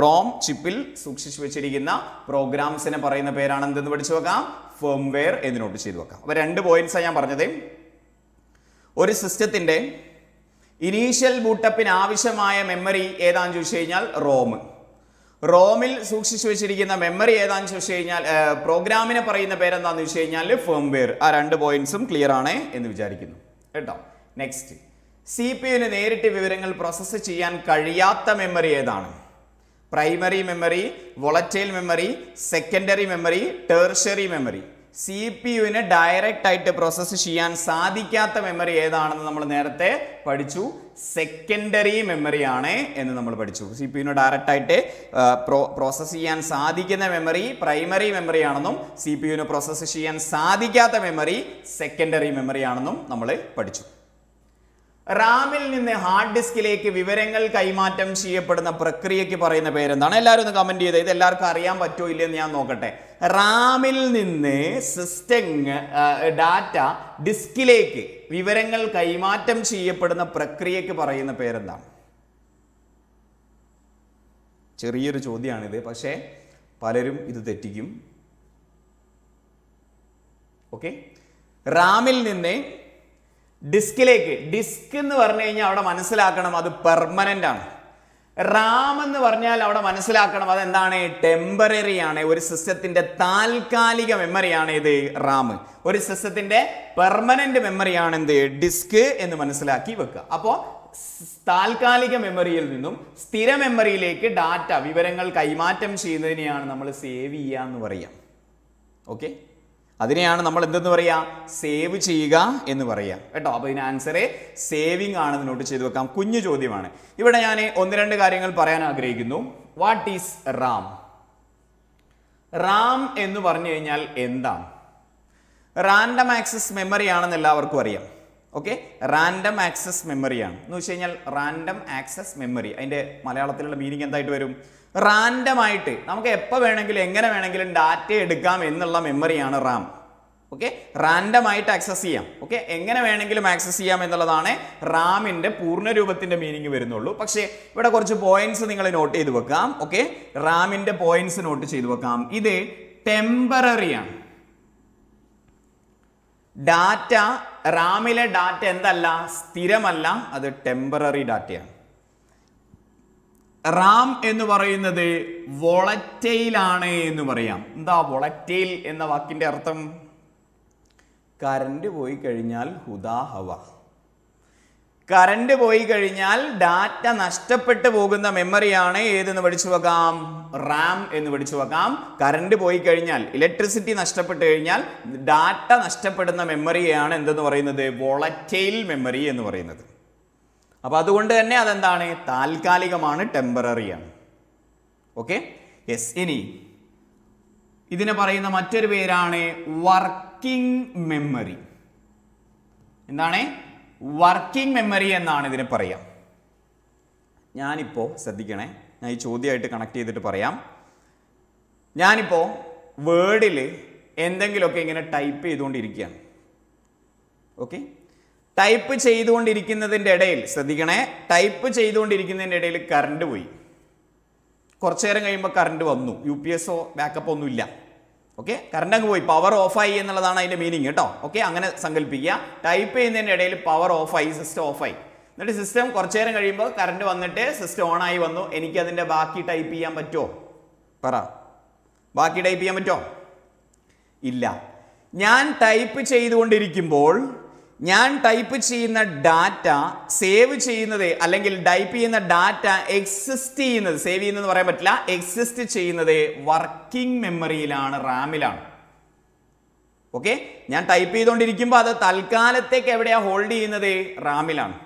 റോം ചിപ്പിൽ സൂക്ഷിച്ചു വെച്ചിരിക്കുന്ന പ്രോഗ്രാംസിനെ പറയുന്ന പേരാണ് എന്തെന്ന് പഠിച്ചു വെക്കാം? ഫേംവെയർ എന്ന് നോട്ട് ചെയ്തു വെക്കാം. അപ്പൊ രണ്ട് പോയിന്റ്സാണ് ഞാൻ പറഞ്ഞത്. ഒരു സിസ്റ്റത്തിന്റെ ഇനീഷ്യൽ ബൂട്ടപ്പിന് ആവശ്യമായ മെമ്മറി ഏതാണെന്ന് ചോദിച്ചു കഴിഞ്ഞാൽ റോം റോമിൽ സൂക്ഷിച്ചു വെച്ചിരിക്കുന്ന മെമ്മറി ഏതാണെന്ന് ചോദിച്ചു കഴിഞ്ഞാൽ പ്രോഗ്രാമിനെ പറയുന്ന പേരെന്താന്ന് ചോദിച്ചു കഴിഞ്ഞാൽ ഫേംവെയർ. ആ രണ്ട് പോയിന്റ്സും ക്ലിയർ ആണ് എന്ന് വിചാരിക്കുന്നു. കേട്ടോ? നെക്സ്റ്റ് സി പി യുവിന് നേരിട്ട് വിവരങ്ങൾ പ്രോസസ്സ് ചെയ്യാൻ കഴിയാത്ത മെമ്മറി ഏതാണ്? Primary memory volatile memory secondary memory tertiary memory C P യുവിന് direct ആയിട്ട് പ്രോസസ്സ് ചെയ്യാൻ സാധിക്കാത്ത മെമ്മറി ഏതാണെന്ന് നമ്മൾ നേരത്തെ പഠിച്ചു. സെക്കൻഡറി മെമ്മറി ആണ് എന്ന് നമ്മൾ പഠിച്ചു. സി പി യുവിന് ഡയറക്റ്റ് ആയിട്ട് പ്രോസസ്സ് ചെയ്യാൻ സാധിക്കുന്ന മെമ്മറി പ്രൈമറി മെമ്മറി ആണെന്നും സി പി യുവിന് പ്രോസസ്സ് ചെയ്യാൻ സാധിക്കാത്ത മെമ്മറി സെക്കൻഡറി മെമ്മറി ആണെന്നും നമ്മൾ പഠിച്ചു. റാമിൽ നിന്ന് ഹാർഡ് ഡിസ്കിലേക്ക് വിവരങ്ങൾ കൈമാറ്റം ചെയ്യപ്പെടുന്ന പ്രക്രിയയ്ക്ക് പറയുന്ന പേരെന്താണ്? എല്ലാവരും ഒന്ന് കമന്റ് ചെയ്ത്. ഇത് എല്ലാവർക്കും അറിയാൻ പറ്റുമോ ഇല്ലെന്ന് ഞാൻ നോക്കട്ടെ. റാമിൽ നിന്ന് സിസ്റ്റങ് ഡാറ്റ ഡിസ്കിലേക്ക് വിവരങ്ങൾ കൈമാറ്റം ചെയ്യപ്പെടുന്ന പ്രക്രിയയ്ക്ക് പറയുന്ന പേരെന്താണ് ചെറിയൊരു ചോദ്യമാണിത് പക്ഷേ പലരും ഇത് തെറ്റിക്കും. ഓക്കെ? റാമിൽ നിന്ന് ഡിസ്കിലേക്ക് ഡിസ്ക് എന്ന് പറഞ്ഞു കഴിഞ്ഞാൽ അവിടെ മനസ്സിലാക്കണം അത് പെർമനന്റ് ആണ്. റാം എന്ന് പറഞ്ഞാൽ അവിടെ മനസ്സിലാക്കണം അതെന്താണ്? ടെമ്പററി ആണ്. ഒരു സിസ്റ്റത്തിന്റെ താൽക്കാലിക മെമ്മറിയാണ് ഇത് റാം. ഒരു സിസ്റ്റത്തിന്റെ പെർമനന്റ് മെമ്മറിയാണ് എന്ത്? ഡിസ്ക് എന്ന് മനസ്സിലാക്കി വെക്കുക. അപ്പോൾ താൽക്കാലിക മെമ്മറിയിൽ നിന്നും സ്ഥിര മെമ്മറിയിലേക്ക് ഡാറ്റ വിവരങ്ങൾ കൈമാറ്റം ചെയ്യുന്നതിനെയാണ് നമ്മൾ സേവ് ചെയ്യുക എന്ന് പറയാം ഓക്കെ അതിനെയാണ് നമ്മൾ എന്തെന്ന് പറയാ? സേവ് ചെയ്യുക എന്ന് പറയുക കേട്ടോ? അപ്പോൾ ഇതിന് ആൻസറെ സേവിങ് ആണെന്ന് നോട്ട് ചെയ്ത് വെക്കാം. കുഞ്ഞു ചോദ്യമാണ്. ഇവിടെ ഞാൻ ഒന്ന് രണ്ട് കാര്യങ്ങൾ പറയാൻ ആഗ്രഹിക്കുന്നു. What is Ram? റാം എന്ന് പറഞ്ഞു കഴിഞ്ഞാൽ എന്താണ്? റാൻഡം ആക്സസ് മെമ്മറി ആണെന്ന് എല്ലാവർക്കും അറിയാം. ഓക്കെ? റാൻഡം ആക്സസ് മെമ്മറിയാണ് എന്ന് വെച്ച് കഴിഞ്ഞാൽ റാൻഡം ആക്സസ് മെമ്മറി. അതിന്റെ മലയാളത്തിലുള്ള മീനിങ് എന്തായിട്ട് വരും? റാൻഡം ആയിട്ട് നമുക്ക് എപ്പോൾ വേണമെങ്കിലും എങ്ങനെ വേണമെങ്കിലും ഡാറ്റ എടുക്കാം എന്നുള്ള മെമ്മറിയാണ് റാം. ഓക്കെ? റാൻഡമായിട്ട് ആക്സസ് ചെയ്യാം. ഓക്കെ? എങ്ങനെ വേണമെങ്കിലും ആക്സസ് ചെയ്യാം എന്നുള്ളതാണ് റാമിന്റെ പൂർണ രൂപത്തിന്റെ മീനിങ് വരുന്നുള്ളൂ. പക്ഷേ ഇവിടെ കുറച്ച് പോയിന്റ്സ് നിങ്ങൾ നോട്ട് ചെയ്ത് വെക്കാം. ഓക്കെ? റാമിന്റെ പോയിന്റ്സ് നോട്ട് ചെയ്ത് വെക്കാം. ഇത് ടെമ്പററിയാണ് ഡാറ്റ റാമിലെ ഡാറ്റ എന്തല്ല? സ്ഥിരമല്ല. അത് ടെമ്പററി ഡാറ്റയാണ്. റാം എന്ന് പറയുന്നത് വോളറ്റൈലാണ് എന്ന് പറയാം. എന്താ വോളറ്റൈൽ എന്ന വാക്കിന്റെ അർത്ഥം? കറണ്ട് പോയി കഴിഞ്ഞാൽ ഹുദാ ഹവ. കറണ്ട് പോയി കഴിഞ്ഞാൽ ഡാറ്റ നഷ്ടപ്പെട്ടു പോകുന്ന മെമ്മറിയാണ് ഏതെന്ന് പഠിച്ചു വെക്കാം? റാം എന്ന് പഠിച്ചു വെക്കാം. കറണ്ട് പോയി കഴിഞ്ഞാൽ ഇലക്ട്രിസിറ്റി നഷ്ടപ്പെട്ടു കഴിഞ്ഞാൽ ഡാറ്റ നഷ്ടപ്പെടുന്ന മെമ്മറിയാണ് എന്തെന്ന് പറയുന്നത്? വോളറ്റൈൽ മെമ്മറി എന്ന് പറയുന്നത്. അപ്പോൾ അതുകൊണ്ട് തന്നെ അതെന്താണ്? താൽക്കാലികമാണ് ടെമ്പററിയാണ്. ഓക്കെ? യെസ് ഇനി ഇതിനെ പറയുന്ന മറ്റൊരു പേരാണ് വർക്കിംഗ് മെമ്മറി. എന്താണ്? വർക്കിംഗ് മെമ്മറി എന്നാണ് ഇതിനെ പറയാം. ഞാനിപ്പോൾ ശ്രദ്ധിക്കണേ ഞാൻ ഈ ചോദ്യമായിട്ട് കണക്ട് ചെയ്തിട്ട് പറയാം. ഞാനിപ്പോൾ വേർഡിൽ എന്തെങ്കിലുമൊക്കെ ഇങ്ങനെ ടൈപ്പ് ചെയ്തുകൊണ്ടിരിക്കുകയാണ്. ഓക്കെ? ടൈപ്പ് ചെയ്തുകൊണ്ടിരിക്കുന്നതിന്റെ ഇടയിൽ ശ്രദ്ധിക്കണേ ടൈപ്പ് ചെയ്തുകൊണ്ടിരിക്കുന്നതിന്റെ ഇടയിൽ കറണ്ട് പോയി. കുറച്ചു നേരം കഴിയുമ്പോൾ കറണ്ട് വന്നു. യു പി എസോ ബാക്കപ്പ് ഒന്നും ഇല്ല ഓക്കെ കറണ്ട് അങ്ങ് പോയി. പവർ ഓഫായി എന്നുള്ളതാണ് അതിന്റെ മീനിങ് കേട്ടോ. ഓക്കെ അങ്ങനെ സങ്കല്പിക്കുക. ടൈപ്പ് ചെയ്യുന്നതിന്റെ ഇടയിൽ പവർ ഓഫായി സിസ്റ്റം ഓഫായി എന്നിട്ട് സിസ്റ്റം കുറച്ചു നേരം കഴിയുമ്പോൾ കറണ്ട് വന്നിട്ട് സിസ്റ്റം ഓൺ ആയി വന്നു. എനിക്ക് അതിന്റെ ബാക്കി ടൈപ്പ് ചെയ്യാൻ പറ്റുമോ പറ. ബാക്കി ടൈപ്പ് ചെയ്യാൻ പറ്റുമോ ഇല്ല. ഞാൻ ടൈപ്പ് ചെയ്തുകൊണ്ടിരിക്കുമ്പോൾ ഞാൻ ടൈപ്പ് ചെയ്യുന്ന ഡാറ്റ സേവ് ചെയ്യുന്നത് അല്ലെങ്കിൽ ടൈപ്പ് ചെയ്യുന്ന ഡാറ്റ എക്സിസ്റ്റ് ചെയ്യുന്നത് സേവ് ചെയ്യുന്നതെന്ന് പറയാൻ പറ്റില്ല എക്സിസ്റ്റ് ചെയ്യുന്നത് വർക്കിംഗ് മെമ്മറിയിലാണ് റാമിലാണ്. ഓക്കെ? ഞാൻ ടൈപ്പ് ചെയ്തുകൊണ്ടിരിക്കുമ്പോൾ അത് തൽക്കാലത്തേക്ക് എവിടെയാ ഹോൾഡ് ചെയ്യുന്നത്? റാമിലാണ്.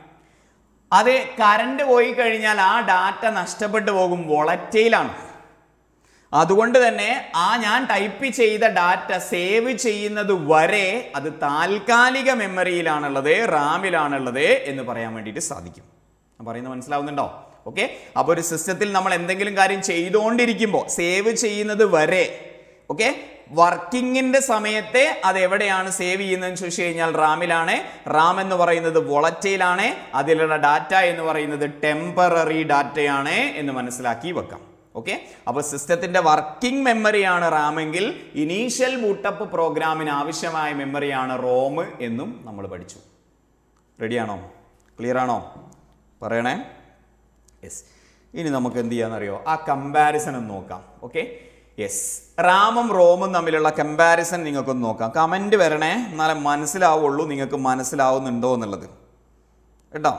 അത് കറണ്ട് പോയി കഴിഞ്ഞാൽ ആ ഡാറ്റ നഷ്ടപ്പെട്ടു പോകും വൊളറ്റയിലാണ് അതുകൊണ്ട് തന്നെ ആ ഞാൻ ടൈപ്പ് ചെയ്ത ഡാറ്റ സേവ് ചെയ്യുന്നത് വരെ അത് താൽക്കാലിക മെമ്മറിയിലാണുള്ളത് റാമിലാണുള്ളത് എന്ന് പറയാൻ വേണ്ടിയിട്ട് സാധിക്കും. പറയുന്നത് മനസ്സിലാവുന്നുണ്ടോ? ഓക്കെ? അപ്പോൾ ഒരു സിസ്റ്റത്തിൽ നമ്മൾ എന്തെങ്കിലും കാര്യം ചെയ്തുകൊണ്ടിരിക്കുമ്പോൾ സേവ് ചെയ്യുന്നത് വരെ ഓക്കെ? വർക്കിങ്ങിന്റെ സമയത്തെ അത് എവിടെയാണ് സേവ് ചെയ്യുന്നതെന്ന് ചോദിച്ചു കഴിഞ്ഞാൽ റാമിലാണ്. റാം എന്ന് പറയുന്നത് വൊളറ്റയിലാണ് അതിലുള്ള ഡാറ്റ എന്ന് പറയുന്നത് ടെമ്പററി ഡാറ്റയാണ് എന്ന് മനസ്സിലാക്കി വെക്കാം. ഓക്കെ അപ്പോൾ സിസ്റ്റത്തിന്റെ വർക്കിംഗ് മെമ്മറിയാണ് റാമെങ്കിൽ ഇനീഷ്യൽ ബൂട്ടപ്പ് പ്രോഗ്രാമിന് ആവശ്യമായ മെമ്മറിയാണ് റോം എന്നും നമ്മൾ പഠിച്ചു. റെഡിയാണോ? ക്ലിയർ ആണോ പറയണേ? യെസ് ഇനി നമുക്ക് എന്ത് ചെയ്യാന്നറിയോ? ആ കമ്പാരിസൺ ഒന്ന് നോക്കാം. ഓക്കെ യെസ് റാമും റോമും തമ്മിലുള്ള കമ്പാരിസൺ നിങ്ങൾക്കൊന്ന് നോക്കാം. കമന്റ് വരണേ? എന്നാലേ മനസ്സിലാവുള്ളൂ നിങ്ങൾക്ക് മനസ്സിലാവുന്നുണ്ടോ എന്നുള്ളത്. കേട്ടോ?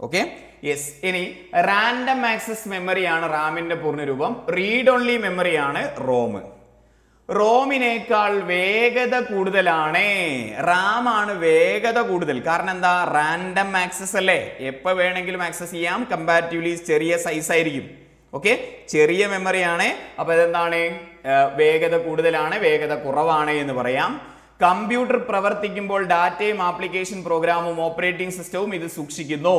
ഓക്കെ യെസ് ഇനി റാൻഡം ആക്സസ് മെമ്മറിയാണ് റാമിന്റെ പൂർണരൂപം. റീഡ് ഓൺലി മെമ്മറിയാണ് റോം റോമിനേക്കാൾ വേഗത കൂടുതലാണ്. റാം ആണ് വേഗത കൂടുതൽ. കാരണം എന്താ? റാൻഡം ആക്സസ് അല്ലേ? എപ്പോൾ വേണമെങ്കിലും ആക്സസ് ചെയ്യാം. കമ്പാരിറ്റീവ്ലി ചെറിയ സൈസ് ആയിരിക്കും. ഓക്കെ ചെറിയ മെമ്മറിയാണ് അപ്പോൾ അതെന്താണ് വേഗത കൂടുതലാണ് വേഗത കുറവാണ് എന്ന് പറയാം. കമ്പ്യൂട്ടർ പ്രവർത്തിക്കുമ്പോൾ ഡാറ്റയും ആപ്ലിക്കേഷൻ പ്രോഗ്രാമും ഓപ്പറേറ്റിംഗ് സിസ്റ്റവും ഇത് സൂക്ഷിക്കുന്നു.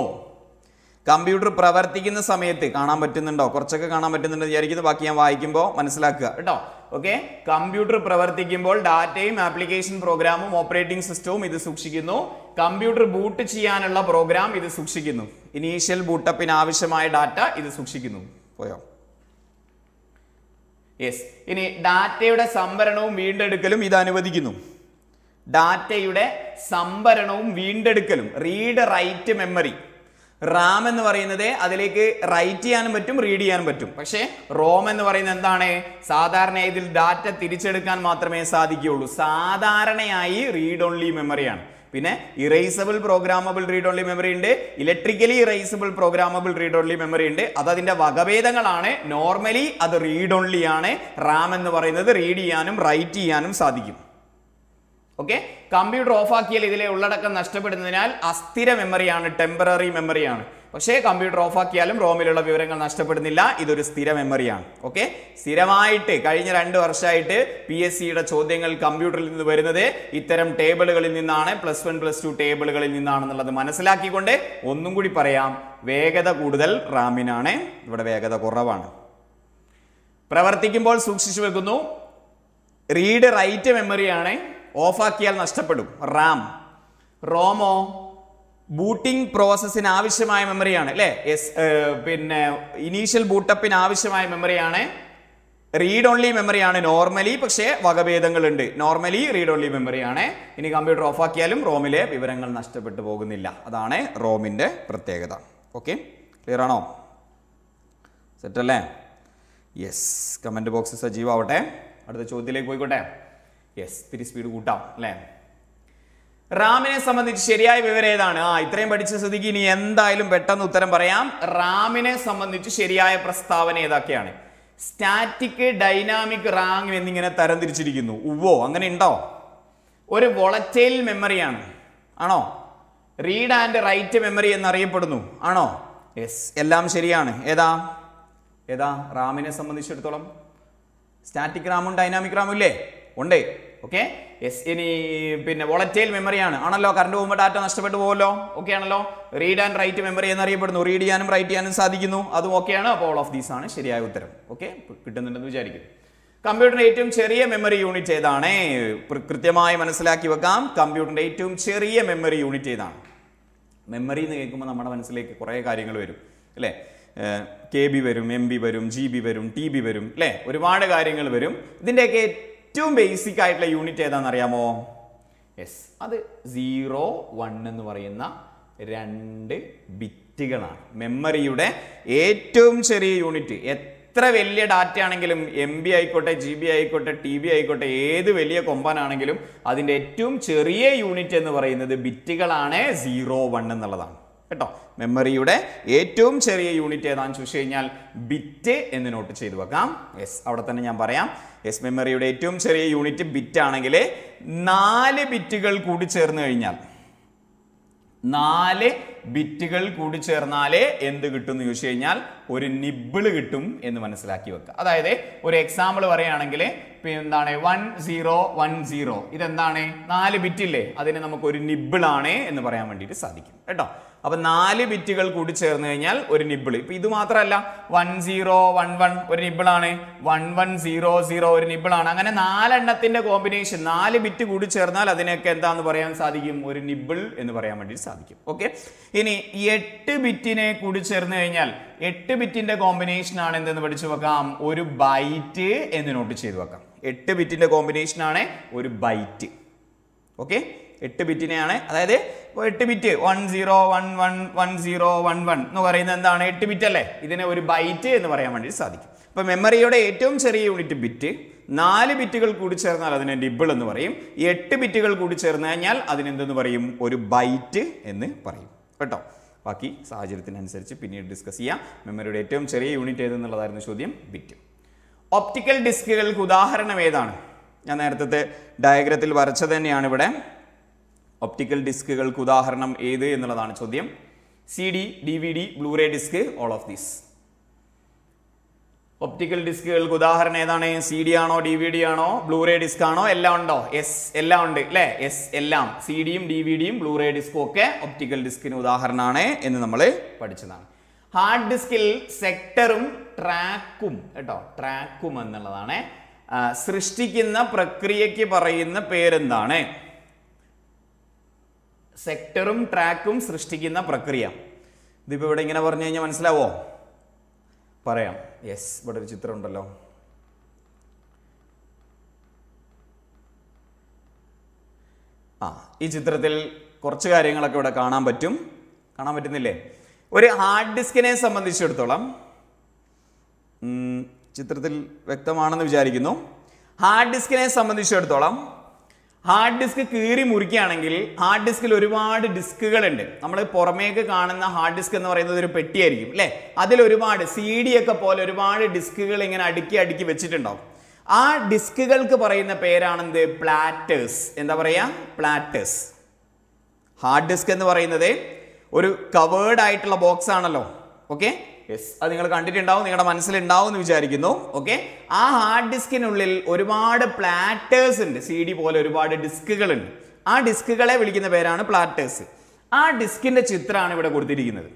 കമ്പ്യൂട്ടർ പ്രവർത്തിക്കുന്ന സമയത്ത് കാണാൻ പറ്റുന്നുണ്ടോ? കുറച്ചൊക്കെ കാണാൻ പറ്റുന്നുണ്ട് വിചാരിക്കുന്നു. ബാക്കി ഞാൻ വായിക്കുമ്പോൾ മനസ്സിലാക്കുക. കേട്ടോ? ഓക്കെ? കമ്പ്യൂട്ടർ പ്രവർത്തിക്കുമ്പോൾ ഡാറ്റയും ആപ്ലിക്കേഷൻ പ്രോഗ്രാമും ഓപ്പറേറ്റിംഗ് സിസ്റ്റവും ഇത് സൂക്ഷിക്കുന്നു. കമ്പ്യൂട്ടർ ബൂട്ട് ചെയ്യാനുള്ള പ്രോഗ്രാം ഇത് സൂക്ഷിക്കുന്നു. ഇനീഷ്യൽ ബൂട്ടപ്പിന് ആവശ്യമായ ഡാറ്റ ഇത് സൂക്ഷിക്കുന്നു. പോയോ? യെസ് ഇനി ഡാറ്റയുടെ സംഭരണവും വീണ്ടെടുക്കലും ഇത് അനുവദിക്കുന്നു. ഡാറ്റയുടെ സംഭരണവും വീണ്ടെടുക്കലും. റീഡ് റൈറ്റ് മെമ്മറി റാം എന്ന് പറയുന്നത് അതിലേക്ക് റൈറ്റ് ചെയ്യാനും പറ്റും റീഡ് ചെയ്യാനും പറ്റും. പക്ഷേ റോം എന്ന് പറയുന്നത് എന്താണ്? സാധാരണ ഇതിൽ ഡാറ്റ തിരിച്ചെടുക്കാൻ മാത്രമേ സാധിക്കുകയുള്ളൂ. സാധാരണയായി റീഡ് ഓൺലി മെമ്മറിയാണ് പിന്നെ erasable programmable read only memory ഉണ്ട്. Electrically erasable programmable read only memory ഉണ്ട്. അത് അതിന്റെ വകഭേദങ്ങളാണ്. നോർമലി അത് റീഡ് ഓൺലി ആണ്. റാം എന്ന് പറയുന്നത് റീഡ് ചെയ്യാനും റൈറ്റ് ചെയ്യാനും സാധിക്കും. ഓക്കെ കമ്പ്യൂട്ടർ ഓഫാക്കിയാൽ ഇതിലെ ഉള്ളടക്കം നഷ്ടപ്പെടുന്നതിനാൽ അസ്ഥിര മെമ്മറിയാണ് ടെമ്പററി മെമ്മറിയാണ് പക്ഷേ കമ്പ്യൂട്ടർ ഓഫാക്കിയാലും റോമിലുള്ള വിവരങ്ങൾ നഷ്ടപ്പെടുന്നില്ല. ഇതൊരു സ്ഥിര മെമ്മറിയാണ് ഓക്കെ സ്ഥിരമായിട്ട് കഴിഞ്ഞ രണ്ട് വർഷമായിട്ട് പി എസ് സിയുടെ ചോദ്യങ്ങൾ കമ്പ്യൂട്ടറിൽ നിന്ന് വരുന്നത് ഇത്തരം ടേബിളുകളിൽ നിന്നാണ് പ്ലസ് വൺ പ്ലസ് ടു ടേബിളുകളിൽ നിന്നാണെന്നുള്ളത് മനസ്സിലാക്കിക്കൊണ്ട് ഒന്നും കൂടി പറയാം. വേഗത കൂടുതൽ റാമിനാണ് ഇവിടെ വേഗത കുറവാണ്. പ്രവർത്തിക്കുമ്പോൾ സൂക്ഷിച്ചു വെക്കുന്നു. റീഡ് റൈറ്റ് മെമ്മറിയാണ് ഓഫാക്കിയാൽ നഷ്ടപ്പെടും. റാം. റോമോ ബൂട്ടിംഗ് പ്രോസസ്സിന് ആവശ്യമായ മെമ്മറിയാണ് അല്ലേ? എസ് പിന്നെ ഇനീഷ്യൽ ബൂട്ടപ്പിന് ആവശ്യമായ മെമ്മറിയാണ്. റീഡ് ഓൺലി മെമ്മറിയാണ് നോർമലി പക്ഷേ വകഭേദങ്ങളുണ്ട്. നോർമലി റീഡ് ഓൺലി മെമ്മറിയാണ്. ഇനി കമ്പ്യൂട്ടർ ഓഫാക്കിയാലും റോമിലെ വിവരങ്ങൾ നഷ്ടപ്പെട്ടു പോകുന്നില്ല. അതാണ് റോമിന്റെ പ്രത്യേകത. ഓക്കെ? ക്ലിയർ ആണോ? സെറ്റല്ലേ യെസ് കമന്റ് ബോക്സ് സജീവാവട്ടെ. അടുത്ത ചോദ്യത്തിലേക്ക് പോയിക്കോട്ടെ. യെസ് ഇത്തിരി സ്പീഡ് കൂട്ടാം അല്ലേ? റാമിനെ സംബന്ധിച്ച് ശരിയായ വിവരം ഏതാണ്? ആ ഇത്രയും പഠിച്ച സ്ഥിതിക്ക് ഇനി എന്തായാലും പെട്ടെന്ന് ഉത്തരം പറയാം. റാമിനെ സംബന്ധിച്ച് ശരിയായ പ്രസ്താവന ഏതൊക്കെയാണ്? സ്റ്റാറ്റിക് ഡൈനാമിക് റാം എന്നിങ്ങനെ തരംതിരിച്ചിരിക്കുന്നു. ഉവ്വോ അങ്ങനെ ഉണ്ടോ? ഒരു വൊളറ്റൈൽ മെമ്മറിയാണ് ആണോ. റീഡ് ആൻഡ് റൈറ്റ് മെമ്മറി എന്നറിയപ്പെടുന്നു. ആണോ? യെസ് എല്ലാം ശരിയാണ്. ഏതാ? ഏതാ? റാമിനെ സംബന്ധിച്ചിടത്തോളം. സ്റ്റാറ്റിക് റാമും ഡൈനാമിക് റാമും ഇല്ലേ? ഉണ്ട്. ഓക്കെ എസ് ഇനി പിന്നെ വോളറ്റൈൽ മെമ്മറിയാണ് ആണല്ലോ കറണ്ട് പോകുമ്പോൾ ഡാറ്റ നഷ്ടപ്പെട്ടു പോകുമല്ലോ? ഓക്കെ ആണല്ലോ. റീഡ് ആൻഡ് റൈറ്റ് മെമ്മറി എന്നറിയപ്പെടുന്നു. റീഡ് ചെയ്യാനും റൈറ്റ് ചെയ്യാനും സാധിക്കുന്നു. അതും ഓക്കെയാണ് അപ്പോൾ ഓൾ ഓഫ് ദീസ് ആണ് ശരിയായ ഉത്തരം. ഓക്കെ കിട്ടുന്നുണ്ടെന്ന് വിചാരിക്കുന്നു. കമ്പ്യൂട്ടറിന്റെ ഏറ്റവും ചെറിയ മെമ്മറി യൂണിറ്റ് ഏതാണ്? കൃത്യമായി മനസ്സിലാക്കി വെക്കാം. കമ്പ്യൂട്ടറിന്റെ ഏറ്റവും ചെറിയ മെമ്മറി യൂണിറ്റ് ഏതാണ്? മെമ്മറി എന്ന് കേൾക്കുമ്പോൾ നമ്മുടെ മനസ്സിലേക്ക് കുറേ കാര്യങ്ങൾ വരും. അല്ലേ? കെ ബി വരും എം ബി വരും ജി ബി വരും ടി ബി വരും അല്ലേ? ഒരുപാട് കാര്യങ്ങൾ വരും. ഇതിന്റെയൊക്കെ ഏറ്റവും ബേസിക് ആയിട്ടുള്ള യൂണിറ്റ് ഏതാണെന്ന് അറിയാമോ യെസ് അത് സീറോ വൺ എന്ന് പറയുന്ന രണ്ട് ബിറ്റുകളാണ് മെമ്മറിയുടെ ഏറ്റവും ചെറിയ യൂണിറ്റ് എത്ര വലിയ ഡാറ്റ ആണെങ്കിലും എം ബി ആയിക്കോട്ടെ ജി ബി ആയിക്കോട്ടെ ടി ബി ആയിക്കോട്ടെ ഏത് വലിയ കൊമ്പാനാണെങ്കിലും അതിന്റെ ഏറ്റവും ചെറിയ യൂണിറ്റ് എന്ന് പറയുന്നത് ബിറ്റുകളാണ് സീറോ വൺ എന്നുള്ളതാണ്. കേട്ടോ. മെമ്മറിയുടെ ഏറ്റവും ചെറിയ യൂണിറ്റ് ഏതാണെന്ന് ചോദിച്ചു കഴിഞ്ഞാൽ ബിറ്റ് എന്ന് നോട്ട് ചെയ്തു വെക്കാം. യെസ് അവിടെ തന്നെ ഞാൻ പറയാം. യെസ് മെമ്മറിയുടെ ഏറ്റവും ചെറിയ യൂണിറ്റ് ബിറ്റ് ആണെങ്കിൽ നാല് ബിറ്റുകൾ കൂടി ചേർന്ന് കഴിഞ്ഞാൽ നാല് ബിറ്റുകൾ കൂടി ചേർന്നാലേ എന്ത് കിട്ടും എന്ന് ചോദിച്ചു കഴിഞ്ഞാൽ ഒരു നിബിൾ കിട്ടും എന്ന് മനസ്സിലാക്കി വെക്കുക. അതായത് ഒരു എക്സാമ്പിൾ പറയുകയാണെങ്കിൽ പിന്നെ എന്താണ് വൺ സീറോ വൺ സീറോ ഇതെന്താണ്? നാല് ബിറ്റില്ലേ അതിനെ നമുക്ക് ഒരു നിബിളാണ് എന്ന് പറയാൻ വേണ്ടിയിട്ട് സാധിക്കും. കേട്ടോ? അപ്പൊ നാല് ബിറ്റുകൾ കൂടി ചേർന്ന് കഴിഞ്ഞാൽ ഒരു നിബിൾ ഇപ്പൊ ഇത് മാത്രമല്ല വൺ സീറോ വൺ വൺ ഒരു നിബിളാണ്. വൺ വൺ സീറോ സീറോ ഒരു നിബിളാണ്. അങ്ങനെ നാലെണ്ണത്തിന്റെ കോമ്പിനേഷൻ നാല് ബിറ്റ് കൂടി ചേർന്നാൽ അതിനൊക്കെ എന്താന്ന് പറയാൻ സാധിക്കും? ഒരു നിബിൾ എന്ന് പറയാൻ വേണ്ടി സാധിക്കും. ഓക്കെ ഇനി എട്ട് ബിറ്റിനെ കൂടി ചേർന്ന് കഴിഞ്ഞാൽ എട്ട് കോമ്പിനേഷൻ ആണ് എന്തെന്ന് പഠിച്ചു വെക്കാം? ഒരു ബൈറ്റ് എന്ന് നോട്ട് ചെയ്തു വെക്കാം. എട്ട് കോമ്പിനേഷൻ ആണ് ഒരു ബൈറ്റ്. ഓക്കെ എട്ട് ബിറ്റിനെയാണ്. അതായത് എട്ട് bit one zero one one one zero one one എന്ന് പറയുന്നത് എന്താണ്? എട്ട് ബിറ്റ് അല്ലേ? ഇതിനെ ഒരു ബൈറ്റ് എന്ന് പറയാൻ വേണ്ടി സാധിക്കും. അപ്പോൾ മെമ്മറിയുടെ ഏറ്റവും ചെറിയ യൂണിറ്റ് ബിറ്റ് നാല് ബിറ്റുകൾ കൂടി ചേർന്നാൽ അതിനെ ഡിബിൾ എന്ന് പറയും. എട്ട് ബിറ്റുകൾ കൂടി ചേർന്ന് കഴിഞ്ഞാൽ അതിനെന്തെന്ന് പറയും? ഒരു ബൈറ്റ് എന്ന് പറയും. കേട്ടോ? ബാക്കി സാഹചര്യത്തിനനുസരിച്ച് പിന്നീട് ഡിസ്കസ് ചെയ്യാം. മെമ്മറിയുടെ ഏറ്റവും ചെറിയ യൂണിറ്റ് ഏതെന്നുള്ളതായിരുന്നു ചോദ്യം? ബിറ്റ്. ഓപ്റ്റിക്കൽ ഡിസ്കുകൾക്ക് ഉദാഹരണം ഏതാണ്? ഞാൻ നേരത്തെ ഡയഗ്രത്തിൽ വരച്ചത് തന്നെയാണ് ഇവിടെ. ഒപ്റ്റിക്കൽ ഡിസ്കുകൾക്ക് ഉദാഹരണം ഏത് എന്നുള്ളതാണ് ചോദ്യം. C D D V D Blu-ray disc all of these. Optical ഡിസ്കുകൾക്ക് ഉദാഹരണം ഏതാണ്? സി ഡി ആണോ ഡി വി ഡി ആണോ ബ്ലൂറേ ഡിസ്ക് ആണോ എല്ലാം ഉണ്ടോ? എസ് എല്ലാം ഉണ്ട് അല്ലേ? എസ് എല്ലാം. സി ഡിയും ഡി വി ഡിയും ബ്ലൂറേ ഡിസ്കും ഒക്കെ ഒപ്റ്റിക്കൽ ഡിസ്കിന് ഉദാഹരണമാണ് എന്ന് നമ്മൾ പഠിച്ചതാണ്. ഹാർഡ് ഡിസ്കിൽ സെക്ടറും ട്രാക്കും കേട്ടോ ട്രാക്കും എന്നുള്ളതാണ്. സൃഷ്ടിക്കുന്ന പ്രക്രിയയ്ക്ക് പറയുന്ന പേരെന്താണ്? സെക്ടറും ട്രാക്കും സൃഷ്ടിക്കുന്ന പ്രക്രിയ. ഇതിപ്പോൾ ഇവിടെ ഇങ്ങനെ പറഞ്ഞു കഴിഞ്ഞാൽ മനസ്സിലാവോ? പറയാം. യെസ് ഇവിടെ ഒരു ചിത്രം ഉണ്ടല്ലോ. ആ ഈ ചിത്രത്തിൽ കുറച്ച് കാര്യങ്ങളൊക്കെ ഇവിടെ കാണാൻ പറ്റും. കാണാൻ പറ്റുന്നില്ലേ? ഒരു ഹാർഡ് ഡിസ്കിനെ സംബന്ധിച്ചിടത്തോളം ചിത്രത്തിൽ വ്യക്തമാണെന്ന് വിചാരിക്കുന്നു. ഹാർഡ് ഡിസ്കിനെ സംബന്ധിച്ചിടത്തോളം ഹാർഡ് ഡിസ്ക് കീറി മുറിക്കുകയാണെങ്കിൽ ഹാർഡ് ഡിസ്കിൽ ഒരുപാട് ഡിസ്കുകളുണ്ട് നമ്മൾ പുറമേക്ക് കാണുന്ന ഹാർഡ് ഡിസ്ക് എന്ന് പറയുന്നത് ഒരു പെട്ടിയായിരിക്കും അല്ലേ? അതിൽ ഒരുപാട് സി ഡി ഒക്കെ പോലെ ഒരുപാട് ഡിസ്കുകൾ ഇങ്ങനെ അടുക്കി അടുക്കി വെച്ചിട്ടുണ്ടാവും. ആ ഡിസ്കുകൾക്ക് പറയുന്ന പേരാണെന്ത്? പ്ലാറ്റേഴ്സ് എന്താ പറയുക പ്ലാറ്റേഴ്സ് ഹാർഡ് ഡിസ്ക് എന്ന് പറയുന്നത് ഒരു കവേർഡ് ആയിട്ടുള്ള ബോക്സ് ആണല്ലോ. ഓക്കെ യെസ് അത് നിങ്ങൾ കണ്ടിട്ടുണ്ടാവും നിങ്ങളുടെ മനസ്സിലുണ്ടാവും എന്ന് വിചാരിക്കുന്നു. ഓക്കെ ആ ഹാർഡ് ഡിസ്കിനുള്ളിൽ ഒരുപാട് പ്ലാറ്റേഴ്സ് ഉണ്ട്. സി ഡി പോലെ ഒരുപാട് ഡിസ്കുകളുണ്ട് ആ ഡിസ്കുകളെ വിളിക്കുന്ന പേരാണ് പ്ലാറ്റേഴ്സ് ആ ഡിസ്കിന്റെ ചിത്രമാണ് ഇവിടെ കൊടുത്തിരിക്കുന്നത്.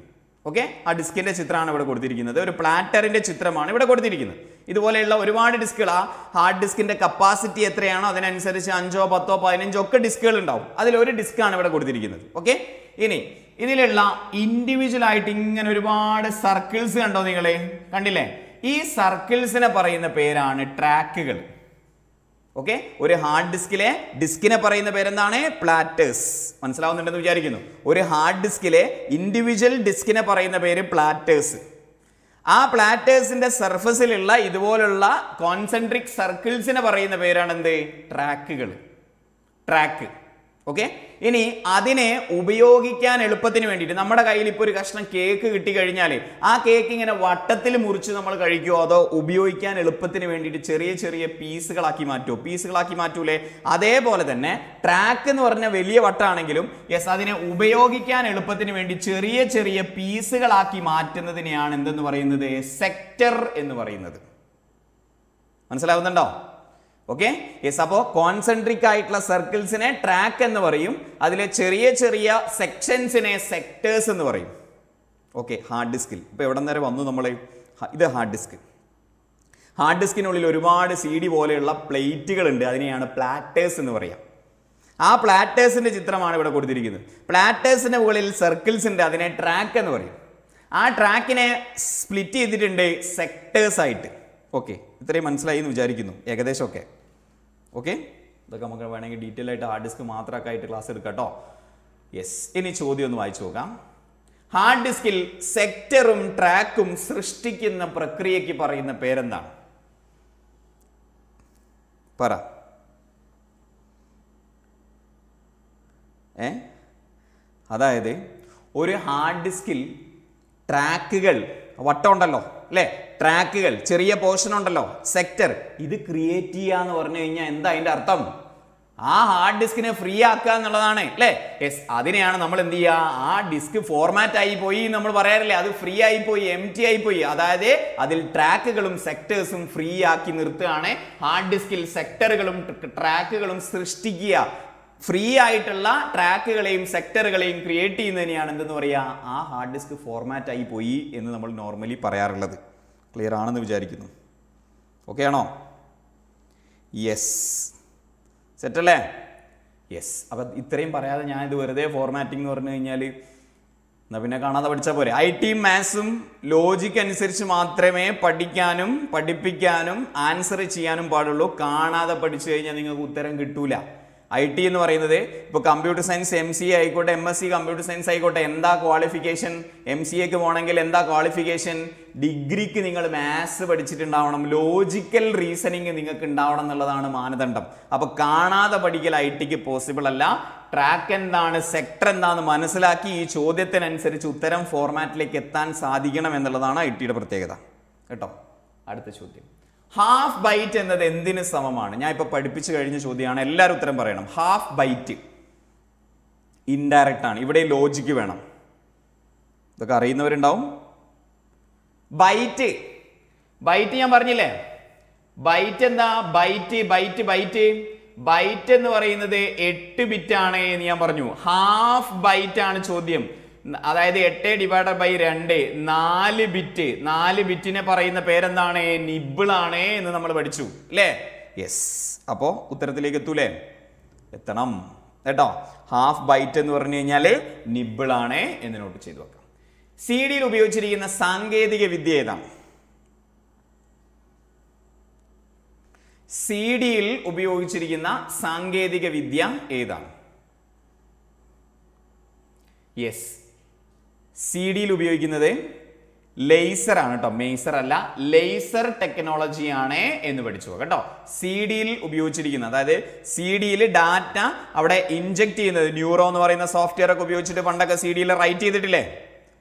ഓക്കെ ആ ഡിസ്കിന്റെ ചിത്രമാണ് ഇവിടെ കൊടുത്തിരിക്കുന്നത്. ഒരു പ്ലാറ്ററിന്റെ ചിത്രമാണ് ഇവിടെ കൊടുത്തിരിക്കുന്നത്. ഇതുപോലെയുള്ള ഒരുപാട് ഡിസ്കുകൾ ആ ഹാർഡ് ഡിസ്കിന്റെ കപ്പാസിറ്റി എത്രയാണോ അതിനനുസരിച്ച് അഞ്ചോ പത്തോ പതിനഞ്ചോ ഒക്കെ ഡിസ്കുകൾ ഉണ്ടാവും. അതിലൊരു ഡിസ്കാണ് ഇവിടെ കൊടുത്തിരിക്കുന്നത്. ഓക്കെ ഇനി ഇതിലുള്ള ഇൻഡിവിജ്വൽ ആയിട്ട് ഇങ്ങനെ ഒരുപാട് സർക്കിൾസ് കണ്ടോ നിങ്ങളെ? കണ്ടില്ലേ? ഈ സർക്കിൾസിനെ പറയുന്ന പേരാണ് ട്രാക്കുകൾ ഓക്കെ ഒരു ഹാർഡ് ഡിസ്കിലെ ഡിസ്കിനെ പറയുന്ന പേരെന്താണ്? പ്ലാറ്റേഴ്സ് മനസ്സിലാവുന്നുണ്ടെന്ന് വിചാരിക്കുന്നു. ഒരു ഹാർഡ് ഡിസ്കിലെ ഇൻഡിവിജ്വൽ ഡിസ്കിനെ പറയുന്ന പേര് പ്ലാറ്റേഴ്സ് ആ പ്ലാറ്റേഴ്സിന്റെ സർഫസിലുള്ള ഇതുപോലുള്ള കോൺസെൻട്രിക് സർക്കിൾസിനെ പറയുന്ന പേരാണ് എന്ത് ട്രാക്കുകൾ ട്രാക്ക് ഓക്കെ ഇനി അതിനെ ഉപയോഗിക്കാൻ എളുപ്പത്തിന് വേണ്ടിയിട്ട് നമ്മുടെ കയ്യിൽ ഇപ്പോൾ ഒരു കഷ്ണം കേക്ക് കിട്ടി കിട്ടിക്കഴിഞ്ഞാൽ ആ കേക്ക് ഇങ്ങനെ വട്ടത്തിൽ മുറിച്ച് നമ്മൾ കഴിക്കുമോ അതോ ഉപയോഗിക്കാൻ എളുപ്പത്തിന് വേണ്ടിയിട്ട് ചെറിയ ചെറിയ പീസുകളാക്കി മാറ്റുമോ പീസുകളാക്കി മാറ്റൂലേ? അതേപോലെ തന്നെ ട്രാക്ക് എന്ന് പറഞ്ഞ വലിയ വട്ടാണെങ്കിലും യെസ് അതിനെ ഉപയോഗിക്കാൻ എളുപ്പത്തിന് വേണ്ടി ചെറിയ ചെറിയ പീസുകളാക്കി മാറ്റുന്നതിനെയാണ് എന്തെന്ന് പറയുന്നത്? സെക്ടർ എന്ന് പറയുന്നത്. മനസ്സിലാവുന്നുണ്ടോ? ഓക്കെ യെസ് അപ്പോൾ കോൺസെൻട്രിക് ആയിട്ടുള്ള സർക്കിൾസിനെ ട്രാക്ക് എന്ന് പറയും. അതിലെ ചെറിയ ചെറിയ സെക്ഷൻസിനെ സെക്ടേഴ്സ് എന്ന് പറയും. ഓക്കെ ഹാർഡ് ഡിസ്കിൽ ഇപ്പോൾ എവിടെ നേരെ വന്നു നമ്മൾ ഇത് ഹാർഡ് ഡിസ്ക് ഹാർഡ് ഡിസ്കിനുള്ളിൽ ഒരുപാട് സി ഡി പോലെയുള്ള പ്ലേറ്റുകൾ ഉണ്ട്. അതിനെയാണ് പ്ലാറ്റേഴ്സ് എന്ന് പറയാം. ആ പ്ലാറ്റേഴ്സിന്റെ ചിത്രമാണ് ഇവിടെ കൊടുത്തിരിക്കുന്നത്. പ്ലാറ്റേഴ്സിന്റെ മുകളിൽ സർക്കിൾസ് ഉണ്ട്. അതിനെ ട്രാക്ക് എന്ന് പറയും. ആ ട്രാക്കിനെ സ്പ്ലിറ്റ് ചെയ്തിട്ടുണ്ട് സെക്ടേഴ്സ് ആയിട്ട്. ഓക്കെ ഇത്രയും മനസ്സിലായി എന്ന് വിചാരിക്കുന്നു. ഏകദേശം ഓക്കെ ഇതൊക്കെ നമുക്ക് വേണമെങ്കിൽ ഡീറ്റെയിൽ ആയിട്ട് ഹാർഡ് ഡിസ്ക് മാത്രമൊക്കെ ആയിട്ട് ക്ലാസ് എടുക്കാം കേട്ടോ യെസ് ഇനി ചോദ്യം ഒന്ന് വായിച്ചു നോക്കാം. ഹാർഡ് ഡിസ്കിൽ സെക്ടറും ട്രാക്കും സൃഷ്ടിക്കുന്ന പ്രക്രിയയ്ക്ക് പറയുന്ന പേരെന്താണ്? പറ. ഏ? അതായത് ഒരു ഹാർഡ് ഡിസ്കിൽ ട്രാക്കുകൾ വട്ടം ഉണ്ടല്ലോ അല്ലേ? ട്രാക്കുകൾ ചെറിയ പോർഷൻ ഉണ്ടല്ലോ സെക്ടർ ഇത് ക്രിയേറ്റ് ചെയ്യുക എന്ന് പറഞ്ഞു കഴിഞ്ഞാൽ എന്താ അതിന്റെ അർത്ഥം? ആ ഹാർഡ് ഡിസ്കിനെ ഫ്രീ ആക്കുക എന്നുള്ളതാണ് അല്ലേ? യെസ് അതിനെയാണ് നമ്മൾ എന്ത് ചെയ്യുക? ആ ഡിസ്ക് ഫോർമാറ്റ് ആയി പോയി നമ്മൾ പറയാറില്ലേ? അത് ഫ്രീ ആയി പോയി എം ടി ആയി പോയി. അതായത് അതിൽ ട്രാക്കുകളും സെക്ടേഴ്സും ഫ്രീ ആക്കി നിർത്തുകയാണ്. ഹാർഡ് ഡിസ്കിൽ സെക്ടറുകളും ട്രാക്കുകളും സൃഷ്ടിക്കുക. ഫ്രീ ആയിട്ടുള്ള ട്രാക്കുകളെയും സെക്ടറുകളെയും ക്രിയേറ്റ് ചെയ്യുന്നതിനെയാണ് എന്തെന്ന് പറയുക? ആ ഹാർഡ് ഡിസ്ക് ഫോർമാറ്റ് ആയി പോയി എന്ന് നമ്മൾ നോർമലി പറയാറുള്ളത്. ക്ലിയർ ആണെന്ന് വിചാരിക്കുന്നു. ഓക്കെ ആണോ? യെസ് സെറ്റല്ലേ യെസ് അപ്പം ഇത്രയും പറയാതെ ഞാൻ ഇത് വെറുതെ ഫോർമാറ്റിംഗ് എന്ന് പറഞ്ഞു കഴിഞ്ഞാൽ എന്നാൽ പിന്നെ കാണാതെ പഠിച്ചാൽ പോരെ. ഐ ടി മാത്സും ലോജിക്ക് അനുസരിച്ച് മാത്രമേ പഠിക്കാനും പഠിപ്പിക്കാനും ആൻസർ ചെയ്യാനും പാടുള്ളൂ. കാണാതെ പഠിച്ചു കഴിഞ്ഞാൽ നിങ്ങൾക്ക് ഉത്തരം കിട്ടൂല. ഐ ടി എന്ന് പറയുന്നത് ഇപ്പോൾ കമ്പ്യൂട്ടർ സയൻസ് എം സി ആയിക്കോട്ടെ M S C computer science ആയിക്കോട്ടെ എന്താ ക്വാളിഫിക്കേഷൻ എം സി എക്ക് പോകണമെങ്കിൽ എന്താ ക്വാളിഫിക്കേഷൻ ഡിഗ്രിക്ക് നിങ്ങൾ മാത്സ് പഠിച്ചിട്ടുണ്ടാവണം ലോജിക്കൽ റീസണിങ് നിങ്ങൾക്ക് ഉണ്ടാവണം എന്നുള്ളതാണ് മാനദണ്ഡം. അപ്പോൾ കാണാതെ പഠിക്കൽ ഐ ടിക്ക് പോസിബിൾ അല്ല. ട്രാക്ക് എന്താണ് സെക്ടർ എന്താണെന്ന് മനസ്സിലാക്കി ഈ ചോദ്യത്തിനനുസരിച്ച് ഉത്തരം ഫോർമാറ്റിലേക്ക് എത്താൻ സാധിക്കണം എന്നുള്ളതാണ് ഐ ടിയുടെ പ്രത്യേകത. കേട്ടോ? അടുത്ത ചോദ്യം. ഹാഫ് ബൈറ്റ് എന്നത് എന്തിന് സമമാണ്? ഞാൻ ഇപ്പൊ പഠിപ്പിച്ചു കഴിഞ്ഞ ചോദ്യമാണ് എല്ലാവരും ഉത്തരം പറയണം. ഹാഫ് ബൈറ്റ് ഇൻഡയറക്റ്റ് ആണ്. ഇവിടെ ലോജിക്ക് വേണം. ഇതൊക്കെ അറിയുന്നവരുണ്ടാവും? ബൈറ്റ് ബൈറ്റ് ഞാൻ പറഞ്ഞില്ലേ? ബൈറ്റ് എന്താ? ബൈറ്റ് ബൈറ്റ് ബൈറ്റ് ബൈറ്റ് എന്ന് പറയുന്നത് എട്ട് ബിറ്റ് ആണ് എന്ന് ഞാൻ പറഞ്ഞു. ഹാഫ് ബൈറ്റ് ആണ് ചോദ്യം. അതായത് എട്ട് ഡിവൈഡഡ് ബൈ രണ്ട് നാല് ബിറ്റ് നാല് ബിറ്റിനെ പറയുന്ന പേരെന്താണ്? നിബിളാണ് എന്ന് നമ്മൾ പഠിച്ചു അല്ലേ? യെസ് അപ്പോൾ ഉത്തരത്തിലേക്ക് എത്തൂലേ? എത്തണം. കേട്ടോ? ഹാഫ് ബൈറ്റ് എന്ന് പറഞ്ഞു കഴിഞ്ഞാൽ നിബിളാണ് എന്ന് നോട്ട് ചെയ്തു വെക്കാം. സി ഡിയിൽ ഉപയോഗിച്ചിരിക്കുന്ന സാങ്കേതിക വിദ്യ ഏതാണ്? സി ഡിയിൽ ഉപയോഗിച്ചിരിക്കുന്ന സാങ്കേതിക വിദ്യ ഏതാണ്? യെസ് സി ഡിയിൽ ഉപയോഗിക്കുന്നത് ലേസർ ആണ് കേട്ടോ മേസർ അല്ല ലേസർ ടെക്നോളജി ആണ് എന്ന് പഠിച്ചു കേട്ടോ സി ഡിയിൽ ഉപയോഗിച്ചിരിക്കുന്നത് അതായത് സി ഡിയിൽ ഡാറ്റ അവിടെ ഇൻജെക്ട് ചെയ്യുന്നത് ന്യൂറോ എന്ന് പറയുന്ന സോഫ്റ്റ്വെയർ ഒക്കെ ഉപയോഗിച്ചിട്ട് പണ്ടൊക്കെ സി ഡിയിൽ റൈറ്റ് ചെയ്തിട്ടില്ലേ?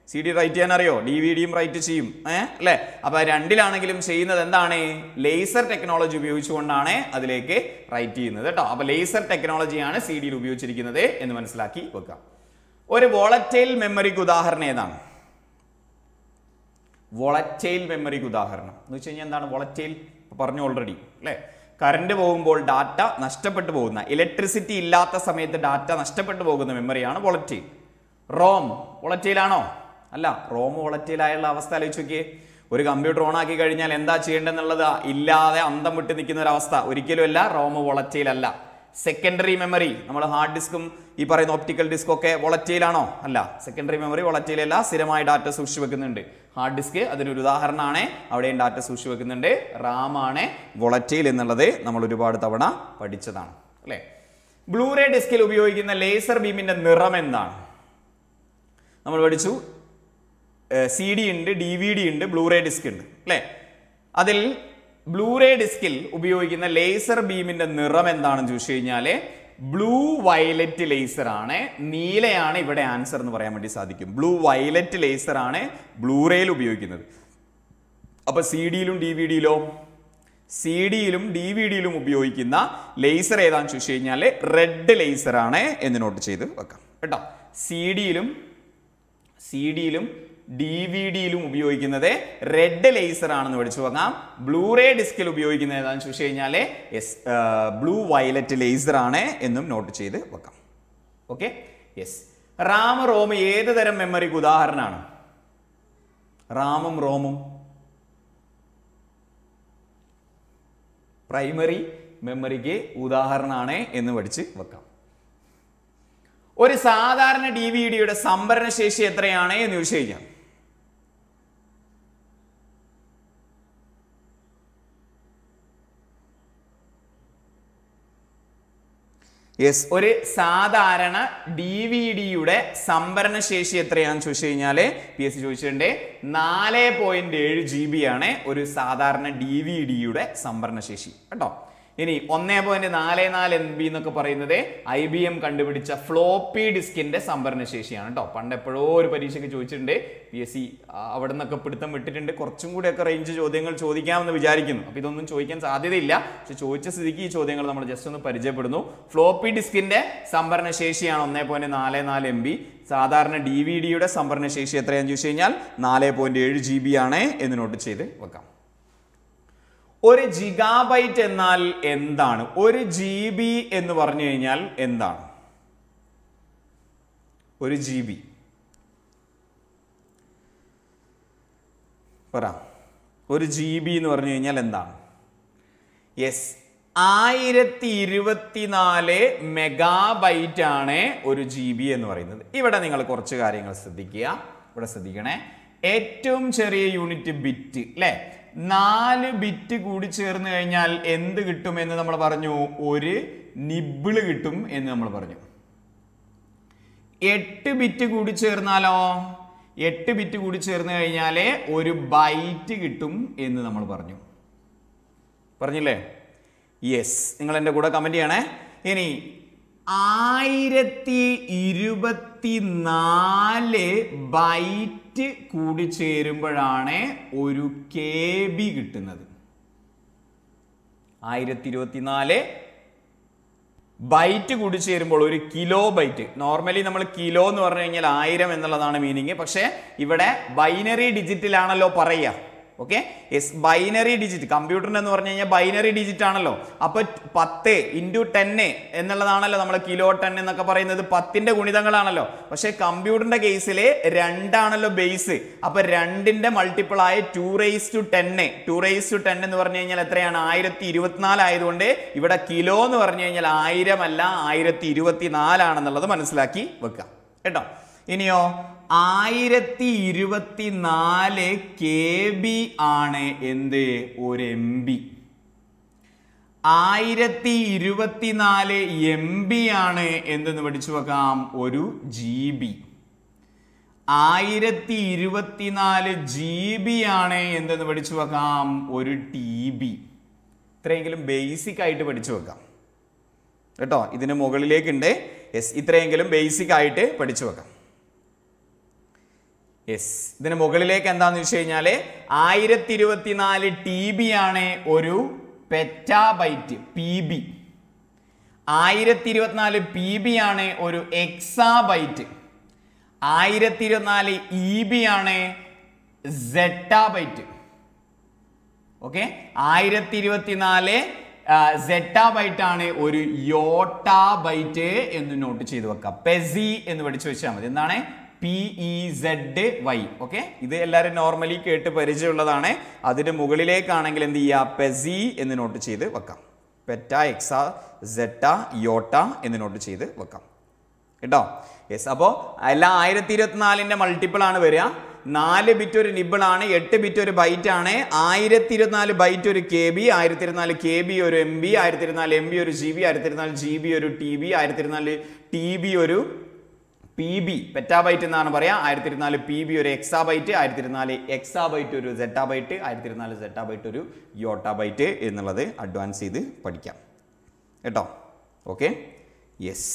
സി ഡി റൈറ്റ് ചെയ്യാൻ അറിയോ? ഡി വി ഡിയും റൈറ്റ് ചെയ്യും ഏഹ്? അല്ലേ? അപ്പൊ രണ്ടിലാണെങ്കിലും ചെയ്യുന്നത് എന്താണ്? ലേസർ ടെക്നോളജി ഉപയോഗിച്ചുകൊണ്ടാണ് അതിലേക്ക് റൈറ്റ് ചെയ്യുന്നത് കേട്ടോ അപ്പൊ ലേസർ ടെക്നോളജിയാണ് സി ഡിയിൽ ഉപയോഗിച്ചിരിക്കുന്നത് എന്ന് മനസ്സിലാക്കി വെക്കാം. ഒരു വോളറ്റൈൽ മെമ്മറിക്ക് ഉദാഹരണം ഏതാണ്? വോളറ്റൈൽ മെമ്മറിക്ക് ഉദാഹരണം. എന്ന് വെച്ച് കഴിഞ്ഞാൽ എന്താണ് വോളറ്റൈൽ പറഞ്ഞു ഓൾറെഡി അല്ലേ? കറണ്ട് പോകുമ്പോൾ ഡാറ്റ നഷ്ടപ്പെട്ടു പോകുന്ന ഇലക്ട്രിസിറ്റി ഇല്ലാത്ത സമയത്ത് ഡാറ്റ നഷ്ടപ്പെട്ടു പോകുന്ന മെമ്മറിയാണ് വോളറ്റൈൽ റോം വോളറ്റൈലാണോ അല്ല റോം വോളറ്റൈലായുള്ള അവസ്ഥ ആലോചിച്ച് നോക്കിയേ. ഒരു കമ്പ്യൂട്ടർ ഓൺ ആക്കി കഴിഞ്ഞാൽ എന്താ ചെയ്യേണ്ടതെന്നുള്ളത്? ഇല്ലാതെ അന്തം വിട്ട് നിൽക്കുന്ന ഒരു അവസ്ഥ. ഒരിക്കലുമല്ല റോം വോളറ്റൈൽ അല്ല. സെക്കൻഡറി മെമ്മറി നമ്മൾ ഹാർഡ് ഡിസ്കും ഈ പറയുന്ന ഓപ്റ്റിക്കൽ ഡിസ്ക് ഒക്കെ വളറ്റയിലാണോ അല്ല. സെക്കൻഡറി മെമ്മറി വളറ്റയിലല്ല സ്ഥിരമായി ഡാറ്റ സൂക്ഷിച്ചു വെക്കുന്നുണ്ട്. ഹാർഡ് ഡിസ്ക് അതിനൊരു ഉദാഹരണമാണ്. അവിടെയും ഡാറ്റ സൂക്ഷിച്ചു വെക്കുന്നുണ്ട്. റാമാണ് വളറ്റയിൽ എന്നുള്ളത് നമ്മൾ ഒരുപാട് തവണ പഠിച്ചതാണ്. അല്ലേ? ബ്ലൂറേ ഡിസ്കിൽ ഉപയോഗിക്കുന്ന ലേസർ ബീമിന്റെ നിറം എന്താണ്? നമ്മൾ പഠിച്ചു. സി ഡി ഉണ്ട് ഡി വി ഡി ഉണ്ട് ബ്ലൂറേ ഡിസ്ക് ഉണ്ട്. അല്ലേ? അതിൽ ബ്ലൂറേ ഡിസ്കിൽ ഉപയോഗിക്കുന്ന ലേസർ ബീമിന്റെ നിറം എന്താണെന്ന് ചോദിച്ചു കഴിഞ്ഞാൽ ബ്ലൂ വയലറ്റ് ലേസർ ആണ്. നീലയാണ് ഇവിടെ ആൻസർ എന്ന് പറയാൻ വേണ്ടി സാധിക്കും. ബ്ലൂ വയലറ്റ് ലേസർ ആണ് ബ്ലൂറേയിൽ ഉപയോഗിക്കുന്നത്. അപ്പൊ സി ഡിയിലും ഡി വി ഡിയിലോ സി ഡിയിലും ഡി വി ഡിയിലും ഉപയോഗിക്കുന്ന ലേസർ ഏതാണെന്ന് ചോദിച്ചു കഴിഞ്ഞാൽ റെഡ് ലേസർ ആണ് എന്ന് നോട്ട് ചെയ്ത് വെക്കാം. കേട്ടോ? സി ഡിയിലും സി ഡിയിലും ഡി വി ഡിയിലും ഉപയോഗിക്കുന്നത് റെഡ് ലേസർ ആണെന്ന് പഠിച്ചു നോക്കാം ബ്ലൂറേ ഡിസ്കിൽ ഉപയോഗിക്കുന്നത് ഏതാണെന്ന് ചോദിച്ചു കഴിഞ്ഞാൽ യെസ് ബ്ലൂ വയലറ്റ് ലേസർ ആണ് എന്നും നോട്ട് ചെയ്ത് വെക്കാം. ഓക്കെ യെസ് റാം റോം ഏത് തരം മെമ്മറിക്ക് ഉദാഹരണമാണ്? റാമും റോമും പ്രൈമറി മെമ്മറിക്ക് ഉദാഹരണമാണ് എന്ന് പഠിച്ച് വെക്കാം. ഒരു സാധാരണ ഡി വി ഡിയുടെ സംഭരണശേഷി എത്രയാണ് എന്ന് ചോദിച്ചു കഴിഞ്ഞാൽ യെസ് ഒരു സാധാരണ ഡി വി ഡിയുടെ സംഭരണ ശേഷി എത്രയാണെന്ന് ചോദിച്ചു കഴിഞ്ഞാൽ പി എസ് സി ചോദിച്ചിട്ടുണ്ട് നാല് പോയിന്റ് ഏഴ് ജി ബി ആണ് ഒരു സാധാരണ ഡി വി ഡിയുടെ സംഭരണ ശേഷി. കേട്ടോ? ഇനി ഒന്നേ പോയിന്റ് നാല് നാല് എം ബി എന്നൊക്കെ പറയുന്നത് ഐ ബി എം കണ്ടുപിടിച്ച ഫ്ലോപ്പി ഡിസ്കിന്റെ സംഭരണശേഷിയാണ് കേട്ടോ പണ്ട് എപ്പോഴോ ഒരു പരീക്ഷയ്ക്ക് ചോദിച്ചിട്ടുണ്ട് പി എസ് സി അവിടെ നിന്നൊക്കെ പിടുത്തം വിട്ടിട്ടുണ്ട്. കുറച്ചും കൂടെയൊക്കെ റേഞ്ച് ചോദ്യങ്ങൾ ചോദിക്കാമെന്ന് വിചാരിക്കുന്നു. അപ്പോൾ ഇതൊന്നും ചോദിക്കാൻ സാധ്യതയില്ല. പക്ഷെ ചോദിച്ച സ്ഥിതിക്ക് ഈ ചോദ്യങ്ങൾ നമ്മൾ ജസ്റ്റ് ഒന്ന് പരിചയപ്പെടുന്നു. ഫ്ലോപ്പി ഡിസ്കിന്റെ സംഭരണശേഷിയാണ് ഒന്നേ പോയിന്റ് നാല് നാല് എം ബി സാധാരണ ഡി വി ഡിയുടെ സംഭരണ ശേഷി എത്രയാണെന്ന് ചോദിച്ചു കഴിഞ്ഞാൽ നാല് പോയിന്റ് ഏഴ് ജി ബി ആണ് എന്ന് നോട്ട് ചെയ്ത് വെക്കാം. ഒരു ജിഗാബൈറ്റ് എന്നാൽ എന്താണ്? ഒരു ജി ബി എന്ന് പറഞ്ഞു കഴിഞ്ഞാൽ എന്താണ്? ഒരു ജി ബി പറ. ഒരു ജി ബി എന്ന് പറഞ്ഞു കഴിഞ്ഞാൽ എന്താണ്? യെസ് ആയിരത്തി ഇരുപത്തിനാല് മെഗാബൈറ്റ് ആണ് ഒരു ജി ബി എന്ന് പറയുന്നത്. ഇവിടെ നിങ്ങൾ കുറച്ച് കാര്യങ്ങൾ ശ്രദ്ധിക്കുക. ഇവിടെ ശ്രദ്ധിക്കണേ. ഏറ്റവും ചെറിയ യൂണിറ്റ് ബിറ്റ് അല്ലേ നാല് ബിറ്റ് കൂടി ചേർന്ന് കഴിഞ്ഞാൽ എന്ത് കിട്ടും എന്ന് നമ്മൾ പറഞ്ഞു? ഒരു നിബിൾ കിട്ടും എന്ന് നമ്മൾ പറഞ്ഞു. എട്ട് ബിറ്റ് കൂടി ചേർന്നാലോ? എട്ട് ബിറ്റ് കൂടി ചേർന്ന് കഴിഞ്ഞാൽ ഒരു ബൈറ്റ് കിട്ടും എന്ന് നമ്മൾ പറഞ്ഞു. പറഞ്ഞില്ലേ? യെസ് നിങ്ങൾ എന്റെ കൂടെ കമന്റ് ചെയ്യണേ. ഇനി ആയിരത്തി ഇരുപത്തി നാല് ബൈറ്റ് കൂടി ചേരുമ്പോഴാണ് ഒരു കെ ബി കിട്ടുന്നത്. ആയിരത്തി ഇരുപത്തിനാല് ബൈറ്റ് കൂടി ചേരുമ്പോൾ ഒരു കിലോ ബൈറ്റ്. നോർമലി നമ്മൾ കിലോ എന്ന് പറഞ്ഞു കഴിഞ്ഞാൽ ആയിരം എന്നുള്ളതാണ് മീനിങ് പക്ഷേ ഇവിടെ ബൈനറി ഡിജിറ്റിലാണല്ലോ പറയുക. ഓക്കെ എസ് ബൈനറി ഡിജിറ്റ് കമ്പ്യൂട്ടറിന് എന്ന് പറഞ്ഞു കഴിഞ്ഞാൽ ബൈനറി ഡിജിറ്റ് ആണല്ലോ. അപ്പൊ പത്ത് ഇന്റു ടെന്ന് എന്നുള്ളതാണല്ലോ നമ്മൾ കിലോ ടെൻ എന്നൊക്കെ പറയുന്നത്. പത്തിന്റെ ഗുണിതങ്ങളാണല്ലോ. പക്ഷേ കമ്പ്യൂട്ടറിന്റെ കേസിൽ രണ്ടാണല്ലോ ബേസ് അപ്പൊ രണ്ടിന്റെ മൾട്ടിപ്പിൾ ആയ ടു റേസ് ടു ടെന്ന് ടു റേസ് ടു ടെൻ എന്ന് പറഞ്ഞു കഴിഞ്ഞാൽ എത്രയാണ്? ആയിരത്തി ഇരുപത്തിനാല് ആയതുകൊണ്ട് ഇവിടെ കിലോ എന്ന് പറഞ്ഞു കഴിഞ്ഞാൽ ആയിരം അല്ല ആയിരത്തി ഇരുപത്തിനാലാണെന്നുള്ളത് മനസ്സിലാക്കി വെക്കാം കേട്ടോ? ഇനിയോ ആയിരത്തി ഇരുപത്തി നാല് കെ ബി ആണ് എന്ത്? ഒരു എം ബി. ആയിരത്തി ഇരുപത്തിനാല് എം ബി ആണ് എന്തെന്ന് പഠിച്ചു വെക്കാം? ഒരു ജി ബി. ആയിരത്തി ഇരുപത്തിനാല് ജി ബി ആണ് എന്തെന്ന് പഠിച്ചു വെക്കാം? ഒരു ടി ബി. ഇത്രയെങ്കിലും ബേസിക് ആയിട്ട് പഠിച്ചു വെക്കാം. കേട്ടോ? ഇതിന് മുകളിലേക്കുണ്ട്. യെസ് ഇത്രയെങ്കിലും ബേസിക് ആയിട്ട് പഠിച്ചു വെക്കാം. യെസ് ഇതിന് മുകളിലേക്ക് എന്താന്ന് വെച്ച് കഴിഞ്ഞാൽ ആയിരത്തി ഇരുപത്തിനാല് ടി ബി ആണ് ഒരു പെറ്റാബൈറ്റ് പി ബി ആയിരത്തി ഇരുപത്തിനാല് പി ബി ആണ് ഒരു എക്സാബൈറ്റ് ആയിരത്തി ഇരുപത്തിനാല് ഇ ബി ആണ് സെറ്റാബൈറ്റ് ഓക്കെ ആയിരത്തി ഇരുപത്തിനാല് സെറ്റാബൈറ്റ് ആണ് ഒരു യോട്ടാബൈറ്റ് എന്ന് നോട്ട് ചെയ്ത് വെക്കാം. പെസി എന്ന് പഠിച്ചു വെച്ചാൽ മതി. എന്താണ്? P E Z Y okay ഇത് എല്ലാവരും നോർമലി കേട്ട് പരിചയമുള്ളതാണ്. അതിന് മുകളിലേക്കാണെങ്കിൽ എന്ത് ചെയ്യുക? പെസി എന്ന് നോട്ട് ചെയ്ത് വെക്കാം. പെറ്റ എക്സ സെറ്റ യോട്ട എന്ന് നോട്ട് ചെയ്ത് വെക്കാം. കേട്ടോ? യെസ് അപ്പോൾ എല്ലാം ആയിരത്തി ഇരുപത്തിനാലിന്റെ മൾട്ടിപ്പിൾ ആണ് വരിക. നാല് ബിറ്റ് ഒരു നിബിൾ ആണ് എട്ട് ബിറ്റ് ഒരു ബൈറ്റ് ആണ്. ആയിരത്തി ഇരുപത്തിനാല് ബൈറ്റ് ഒരു കെ ബി ആയിരത്തി ഇരുപത്തിനാല് കെ ബി ഒരു എം ബി ആയിരത്തി ഇരുപത്തിനാല് എം ബി ഒരു ജി ബി ആയിരത്തി ഇരുപത്തിനാല് ജി ബി ഒരു ടി ബി ആയിരത്തി ഇരുപത്തിനാല് ടി ബി ഒരു പി ബി പെറ്റാബൈറ്റ് എന്നാണ് പറയാം. ആയിരത്തി ഇരുന്നാൽ പി ബി ഒരു എക്സാബൈറ്റ് ആയിരത്തി ഇരുപത്തിനാല് എക്സാബൈറ്റ് ഒരു സെറ്റാബൈറ്റ് ആയിരത്തി ഇരുപത്തിനാല് സെറ്റാബൈറ്റ് ഒരു യോട്ടാബൈറ്റ് എന്നുള്ളത് അഡ്വാൻസ് ചെയ്ത് പഠിക്കാം. കേട്ടോ? ഓക്കെ യെസ്